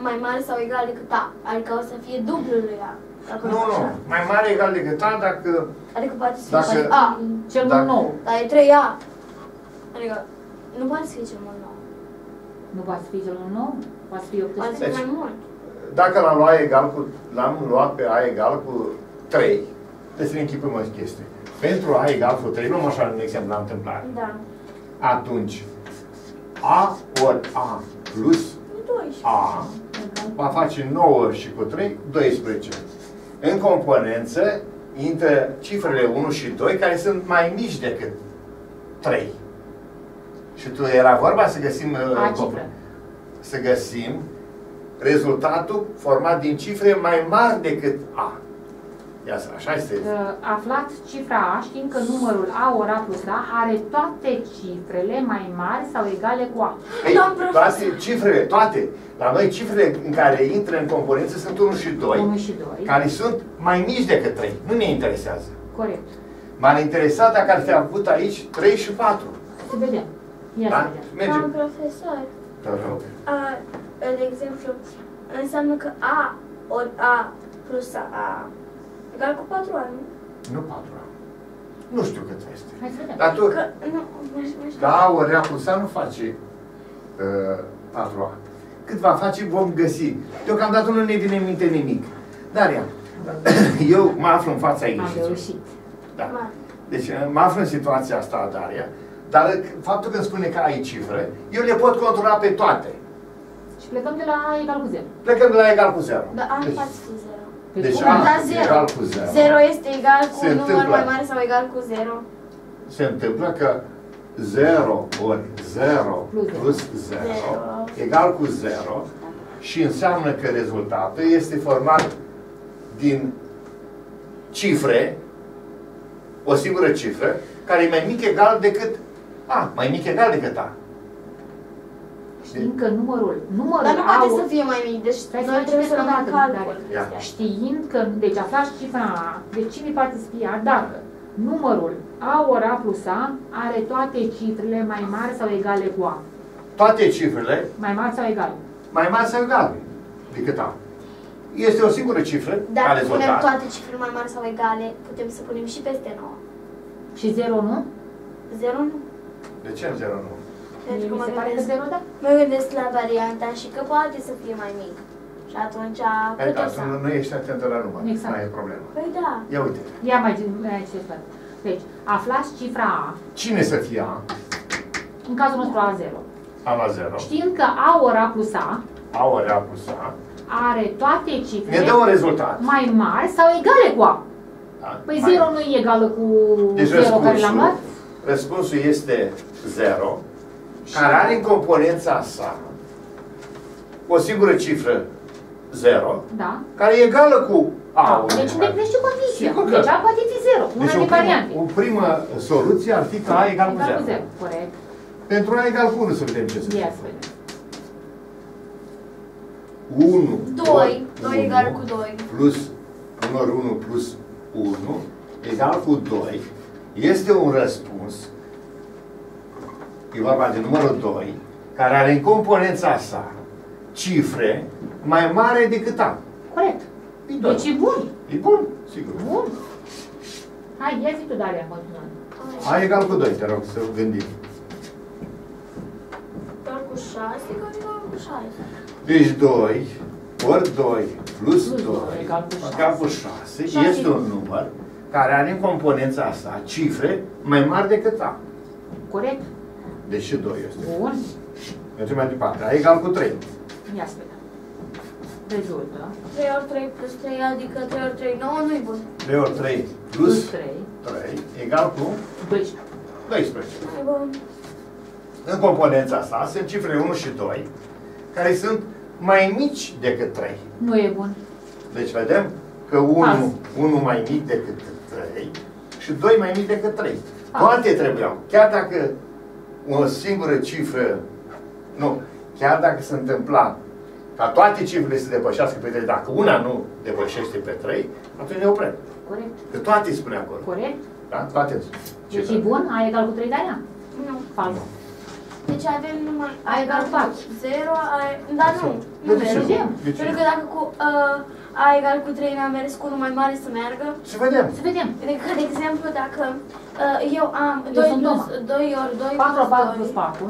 [SPEAKER 1] mai mare sau egal decât A, adică o să fie dublul lui A. Dacă
[SPEAKER 2] Nu, nu.
[SPEAKER 1] așa.
[SPEAKER 2] Mai mare egal decât A dacă...
[SPEAKER 1] Adică poate să fie
[SPEAKER 2] Dacă-
[SPEAKER 1] și A,
[SPEAKER 3] Cel
[SPEAKER 2] Dacă-
[SPEAKER 3] mult nou.
[SPEAKER 1] dar e 3A. Adică nu poate să fie cel mult nou.
[SPEAKER 3] Nu poate fi cel mult nou? Poate fi
[SPEAKER 1] Poate
[SPEAKER 3] 18.
[SPEAKER 1] să fie
[SPEAKER 2] Deci-
[SPEAKER 1] mai mult.
[SPEAKER 2] Dacă l-am luat egal cu... L-am luat pe A egal cu 3. Trebuie să ne închipăm o chestie. Pentru A egal cu 3, luăm așa un exemplu la întâmplare.
[SPEAKER 1] Da.
[SPEAKER 2] Atunci, A ori A plus
[SPEAKER 1] 12.
[SPEAKER 2] A va face 9 și cu 3, 12. În componență intră cifrele 1 și 2 care sunt mai mici decât 3. Și tu era vorba să găsim uh,
[SPEAKER 3] A
[SPEAKER 2] comp-
[SPEAKER 3] cifră.
[SPEAKER 2] să găsim rezultatul format din cifre mai mari decât A. Ia să, așa este.
[SPEAKER 3] Uh, Aflați cifra A știind că numărul A ori A plus A are toate cifrele mai mari sau egale cu A.
[SPEAKER 2] Ei,
[SPEAKER 1] Domn profesor.
[SPEAKER 2] toate cifrele, toate. La noi cifrele în care intră în componență sunt 1 și 2,
[SPEAKER 3] 1 și 2.
[SPEAKER 2] care sunt mai mici decât 3. Nu ne interesează.
[SPEAKER 3] Corect.
[SPEAKER 2] M-ar interesa dacă ar fi avut aici 3 și 4.
[SPEAKER 3] Să vedem. Ia
[SPEAKER 2] Da?
[SPEAKER 3] să vedem.
[SPEAKER 1] Doamn
[SPEAKER 2] Mergem.
[SPEAKER 1] profesor,
[SPEAKER 2] Te rog.
[SPEAKER 1] a, de exemplu, înseamnă că A ori A plus A egal cu 4 ani.
[SPEAKER 2] Nu 4 ani. Nu știu cât este.
[SPEAKER 3] Hai să vedem.
[SPEAKER 2] Dar tu,
[SPEAKER 1] Că, nu, nu știu, nu știu.
[SPEAKER 2] da, ori A nu face uh, 4 ani. Cât va face, vom găsi. Deocamdată nu ne vine în minte nimic. Daria, eu mă aflu în fața
[SPEAKER 3] Am
[SPEAKER 2] exercițiului.
[SPEAKER 3] reușit.
[SPEAKER 2] Da.
[SPEAKER 1] Ma.
[SPEAKER 2] Deci mă aflu în situația asta, Daria, dar faptul că îmi spune că ai cifre, eu le pot controla pe toate.
[SPEAKER 3] Și plecăm de la A egal cu 0.
[SPEAKER 2] Plecăm de la egal cu 0.
[SPEAKER 1] Dar A nu
[SPEAKER 2] Deci,
[SPEAKER 1] poate fi 0.
[SPEAKER 3] Pe
[SPEAKER 2] deci
[SPEAKER 3] cum?
[SPEAKER 2] A
[SPEAKER 1] Da, zero.
[SPEAKER 2] egal cu 0.
[SPEAKER 1] 0 este egal cu
[SPEAKER 2] Se
[SPEAKER 1] un număr
[SPEAKER 2] întâmplă.
[SPEAKER 1] mai mare sau egal cu 0.
[SPEAKER 2] Se întâmplă că 0 ori 0
[SPEAKER 3] Plus
[SPEAKER 2] plus 0
[SPEAKER 1] Zero.
[SPEAKER 2] egal cu 0 și înseamnă că rezultatul este format din cifre, o singură cifră, care e mai mic egal decât A, mai mic egal decât A.
[SPEAKER 3] Știind că numărul, numărul
[SPEAKER 1] Dar nu
[SPEAKER 3] A
[SPEAKER 1] poate
[SPEAKER 3] ori-
[SPEAKER 1] să fie mai mic, deci
[SPEAKER 3] Stai să
[SPEAKER 1] noi
[SPEAKER 3] mai
[SPEAKER 1] trebuie să
[SPEAKER 3] citesc o
[SPEAKER 1] luăm în
[SPEAKER 3] dată,
[SPEAKER 1] calcul.
[SPEAKER 3] Daria.
[SPEAKER 2] Ia.
[SPEAKER 1] chestia.
[SPEAKER 3] Știind că, deci aflați cifra A, deci cine poate să fie A dacă numărul A ori A plus A are toate cifrele mai mari sau egale cu A.
[SPEAKER 2] Toate cifrele
[SPEAKER 3] Mai mari sau egale.
[SPEAKER 2] mai mari sau egale decât A. Este o singură cifră ca
[SPEAKER 1] Dacă punem
[SPEAKER 2] rezultat.
[SPEAKER 1] toate cifrele mai mari sau egale, putem să punem și peste 9.
[SPEAKER 3] Și 0 nu?
[SPEAKER 1] 0 nu.
[SPEAKER 2] De ce 0 nu?
[SPEAKER 1] Pentru
[SPEAKER 3] Mie
[SPEAKER 1] că
[SPEAKER 3] mi
[SPEAKER 1] mă
[SPEAKER 3] se pare că
[SPEAKER 1] gândesc,
[SPEAKER 3] 0 da.
[SPEAKER 1] mă gândesc la varianta și că poate să fie mai mic. Și atunci,
[SPEAKER 2] Hai,
[SPEAKER 1] cât o
[SPEAKER 2] dar
[SPEAKER 1] să
[SPEAKER 2] tu nu,
[SPEAKER 1] am?
[SPEAKER 2] nu ești atentă la număr.
[SPEAKER 3] Exact.
[SPEAKER 2] Nu e problemă.
[SPEAKER 1] Păi da.
[SPEAKER 2] Ia uite.
[SPEAKER 3] Ia mai mai ce fac. Deci, aflați cifra A,
[SPEAKER 2] Cine să fie A?
[SPEAKER 3] în cazul nostru A0.
[SPEAKER 2] A la 0.
[SPEAKER 3] Știind că A ori A plus A
[SPEAKER 2] A ori A plus A.
[SPEAKER 3] are toate
[SPEAKER 2] Ne
[SPEAKER 3] cifrele
[SPEAKER 2] dă un rezultat.
[SPEAKER 3] mai mari sau egale cu A.
[SPEAKER 2] Da?
[SPEAKER 3] Păi
[SPEAKER 2] Mai-
[SPEAKER 3] 0 nu e egală cu
[SPEAKER 2] Deci
[SPEAKER 3] 0 care l-am
[SPEAKER 2] răspunsul,
[SPEAKER 3] luat?
[SPEAKER 2] răspunsul este 0, care are în componența sa o singură cifră 0,
[SPEAKER 3] Da.
[SPEAKER 2] care e egală cu A.
[SPEAKER 3] Da. Deci îndeplinește condiția.
[SPEAKER 2] Sigur că-
[SPEAKER 3] Deci A poate fi 0. Una
[SPEAKER 2] Deci o
[SPEAKER 3] din
[SPEAKER 2] primă,
[SPEAKER 3] variante.
[SPEAKER 2] o primă soluție ar fi ca A egal cu
[SPEAKER 3] Egal cu
[SPEAKER 2] 0.
[SPEAKER 3] 0. Corect.
[SPEAKER 2] Pentru A egal cu 1 să vedem ce se
[SPEAKER 3] Ia să
[SPEAKER 2] întâmplă.
[SPEAKER 3] vedem.
[SPEAKER 2] 1
[SPEAKER 1] 2. 2 egal cu 2.
[SPEAKER 2] plus numărul 1 plus 1 egal cu 2 este un răspuns e vorba de numărul 2 care are în componența sa cifre mai mare decât A.
[SPEAKER 3] Corect.
[SPEAKER 2] E doi.
[SPEAKER 3] Deci e bun.
[SPEAKER 2] E bun, sigur.
[SPEAKER 3] Bun. Hai, ia zi tu, Daria, în continuare.
[SPEAKER 2] A egal cu 2, te rog să gândim.
[SPEAKER 1] Egal cu 6, egal egal cu 6.
[SPEAKER 2] Deci 2 ori 2 plus
[SPEAKER 3] Plus
[SPEAKER 2] 2
[SPEAKER 3] doi egal cu șase.
[SPEAKER 2] egal cu 6
[SPEAKER 3] Șase.
[SPEAKER 2] este un număr care are în componența sa cifre mai mari decât A.
[SPEAKER 3] Corect?
[SPEAKER 2] Deci și 2 este.
[SPEAKER 3] Bun.
[SPEAKER 2] Mergem mai departe. A egal cu 3.
[SPEAKER 3] Ia să vedem. Rezultă.
[SPEAKER 1] 3 ori 3 plus 3, adică 3 ori 3, 9, nu-i bun.
[SPEAKER 2] 3 ori 3
[SPEAKER 3] Plus
[SPEAKER 2] plus
[SPEAKER 3] 3.
[SPEAKER 2] 3 egal cu
[SPEAKER 3] 12.
[SPEAKER 2] 12.
[SPEAKER 1] Nu-i bun.
[SPEAKER 2] În componența asta sunt cifrele 1 și 2 care sunt mai mici decât 3.
[SPEAKER 3] Nu e bun.
[SPEAKER 2] Deci vedem că 1,
[SPEAKER 3] Pas.
[SPEAKER 2] 1 mai mic decât 3 și 2 mai mic decât 3.
[SPEAKER 3] Pas.
[SPEAKER 2] Toate trebuiau. Chiar dacă o singură cifră, nu, chiar dacă se întâmpla ca toate cifrele să depășească pe 3, dacă una nu depășește pe 3, atunci ne oprim.
[SPEAKER 3] Corect.
[SPEAKER 2] Că toate spune acolo.
[SPEAKER 3] Corect?
[SPEAKER 2] Da? Toate
[SPEAKER 3] Deci e
[SPEAKER 2] cifrele.
[SPEAKER 3] bun? A egal cu 3 Daria?
[SPEAKER 1] Nu.
[SPEAKER 3] Fals.
[SPEAKER 1] Deci avem numai
[SPEAKER 3] A egal cu patru.
[SPEAKER 1] 0, a... dar nu. Nu
[SPEAKER 2] De ce?
[SPEAKER 1] merge.
[SPEAKER 2] De ce?
[SPEAKER 1] Pentru că dacă cu uh, A egal cu 3 n-am mers cu unul mai mare să meargă,
[SPEAKER 2] Să vedem.
[SPEAKER 3] Să vedem.
[SPEAKER 1] Adică, de exemplu, dacă uh, eu am
[SPEAKER 3] Eu
[SPEAKER 1] 2
[SPEAKER 3] sunt
[SPEAKER 1] plus
[SPEAKER 3] Toma.
[SPEAKER 1] 2 ori 2
[SPEAKER 3] 4
[SPEAKER 1] plus
[SPEAKER 3] 4
[SPEAKER 1] 2.
[SPEAKER 3] plus 4.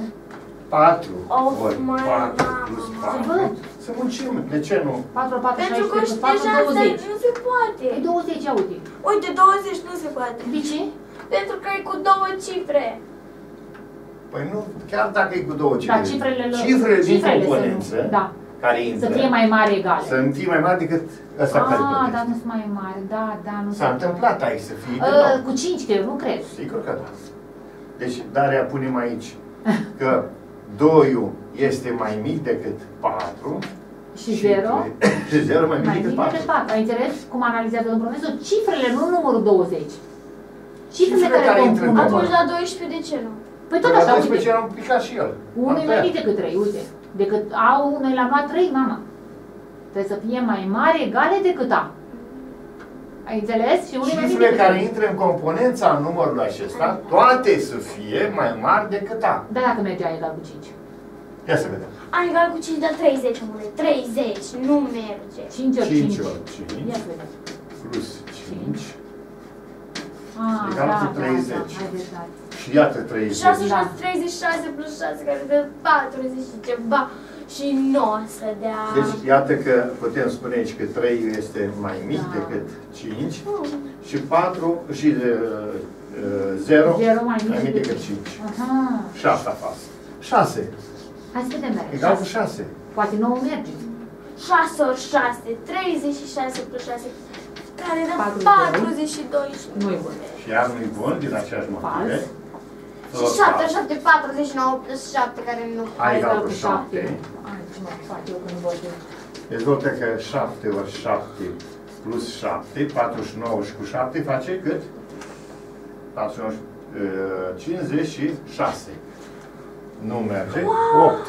[SPEAKER 2] 4
[SPEAKER 1] Of,
[SPEAKER 2] ori
[SPEAKER 1] mai
[SPEAKER 2] 4
[SPEAKER 1] mamă,
[SPEAKER 2] plus
[SPEAKER 1] mă.
[SPEAKER 2] 4.
[SPEAKER 3] văd.
[SPEAKER 2] Să muncim. De ce nu?
[SPEAKER 3] 4 4
[SPEAKER 1] Pentru
[SPEAKER 3] 16
[SPEAKER 1] că
[SPEAKER 3] plus 4
[SPEAKER 1] deja asta
[SPEAKER 3] 20.
[SPEAKER 1] nu se poate.
[SPEAKER 3] E 20, ia uite.
[SPEAKER 1] Uite, 20 nu se poate.
[SPEAKER 3] De ce?
[SPEAKER 1] Pentru că e cu două cifre.
[SPEAKER 2] Păi nu, chiar dacă e cu două cifre.
[SPEAKER 3] Da, cifrele lor-
[SPEAKER 2] cifrele din
[SPEAKER 3] cifrele să
[SPEAKER 2] componență,
[SPEAKER 3] nu- da.
[SPEAKER 2] Care
[SPEAKER 3] Să
[SPEAKER 2] intră,
[SPEAKER 3] fie mai mare egale.
[SPEAKER 2] să fie mai mari decât ăsta care
[SPEAKER 3] Ah,
[SPEAKER 2] plătește.
[SPEAKER 3] dar nu sunt mai mari. Da, da, nu
[SPEAKER 2] S-a întâmplat aici să fie de
[SPEAKER 3] Uh,
[SPEAKER 2] nou.
[SPEAKER 3] cu 5, că eu nu cred.
[SPEAKER 2] Sigur că da. Deci, Daria, punem aici că 2 este mai mic decât 4
[SPEAKER 3] Și 0?
[SPEAKER 2] Și 0 mai mic
[SPEAKER 3] Mai
[SPEAKER 2] decât
[SPEAKER 3] mic
[SPEAKER 2] 4.
[SPEAKER 3] decât 4. Ai înțeles cum analizează domnul profesor? Cifrele, nu numărul 20. Cifrele
[SPEAKER 2] Cifrele
[SPEAKER 3] care,
[SPEAKER 2] care intră în
[SPEAKER 3] compun.
[SPEAKER 2] număr.
[SPEAKER 1] Atunci la 12 de ce nu?
[SPEAKER 3] Păi tot
[SPEAKER 2] La
[SPEAKER 3] așa,
[SPEAKER 2] 12
[SPEAKER 3] uite.
[SPEAKER 2] am picat și el.
[SPEAKER 3] Unul e
[SPEAKER 2] Am
[SPEAKER 3] mai
[SPEAKER 2] tăiat.
[SPEAKER 3] mic decât 3, uite. Decât A, unul l-am luat 3, mama. Trebuie să fie mai mare, egale decât A. Ai înțeles? Și unul e mai mic
[SPEAKER 2] Cifrele
[SPEAKER 3] decât
[SPEAKER 2] care
[SPEAKER 3] 3.
[SPEAKER 2] intră în componența numărului acesta, toate să fie mai mari decât A.
[SPEAKER 3] Da, dacă mergea egal cu 5.
[SPEAKER 2] Ia să vedem.
[SPEAKER 1] Am egal cu 5 de 30, omule. 30, nu merge.
[SPEAKER 3] 5 ori 5.
[SPEAKER 2] 5 ori 5
[SPEAKER 3] Ia să vedem.
[SPEAKER 2] plus 5
[SPEAKER 3] Ah,
[SPEAKER 2] Egal
[SPEAKER 3] da,
[SPEAKER 2] cu
[SPEAKER 3] da,
[SPEAKER 2] 30.
[SPEAKER 3] Da, ai dreptate.
[SPEAKER 2] și iată 30.
[SPEAKER 1] 6
[SPEAKER 3] Da.
[SPEAKER 1] plus 36 plus 6 care dă 40 și ceva. Și nu o să dea...
[SPEAKER 2] Deci iată că putem spune aici că 3 este mai mic
[SPEAKER 3] Da.
[SPEAKER 2] decât 5
[SPEAKER 1] Oh.
[SPEAKER 2] și 4 și uh, 0
[SPEAKER 3] Zero mai mic
[SPEAKER 2] mai mic
[SPEAKER 3] decât
[SPEAKER 2] decât 5.
[SPEAKER 3] Aha.
[SPEAKER 2] Și asta fac. 6.
[SPEAKER 3] Hai să vedem mereu.
[SPEAKER 2] Egal cu 6.
[SPEAKER 3] Poate 9 merge.
[SPEAKER 1] 6 ori 6, 36 plus 6, care dă
[SPEAKER 3] 42.
[SPEAKER 1] 42 și
[SPEAKER 3] Nu-i bun.
[SPEAKER 2] Și iar nu-i bun din aceeași motive.
[SPEAKER 1] Și 7 ori 7, 49 plus 7, care nu...
[SPEAKER 2] A egal cu 7.
[SPEAKER 3] Ai, ce mă fac eu când votez?
[SPEAKER 2] Dezvoltă că 7 ori 7 plus 7, 49 și cu 7 face cât? 49, uh, 56. Nu merge. 8.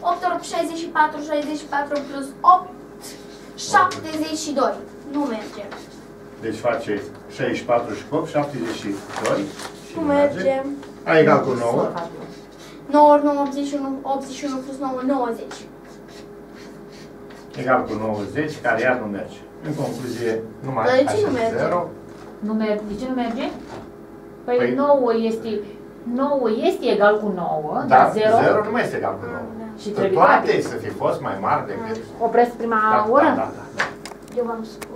[SPEAKER 1] 8 ori 64, 64 plus 8, 72. Nu merge.
[SPEAKER 2] Deci face 64 și cu 8, 72. Și
[SPEAKER 1] Nu merge.
[SPEAKER 2] A egal cu 9.
[SPEAKER 3] Să fac eu.
[SPEAKER 1] 9 ori 9, 81, 81 plus 9, 90.
[SPEAKER 2] Egal cu 90, care iar nu merge. În concluzie, numai
[SPEAKER 1] Dar de ce
[SPEAKER 2] așa
[SPEAKER 1] nu merge?
[SPEAKER 2] 0.
[SPEAKER 3] Nu merge. De ce nu merge? Păi,
[SPEAKER 2] Păi-
[SPEAKER 3] 9 este 9 este egal cu 9,
[SPEAKER 2] Dar
[SPEAKER 3] dar 0
[SPEAKER 2] 0 nu mai este egal cu 9.
[SPEAKER 3] și
[SPEAKER 2] Că
[SPEAKER 3] trebuie
[SPEAKER 2] toate să fi fost mai mari decât...
[SPEAKER 3] opresc prima
[SPEAKER 2] Da,
[SPEAKER 3] oră?
[SPEAKER 2] da, da, da.
[SPEAKER 1] Eu v-am spus.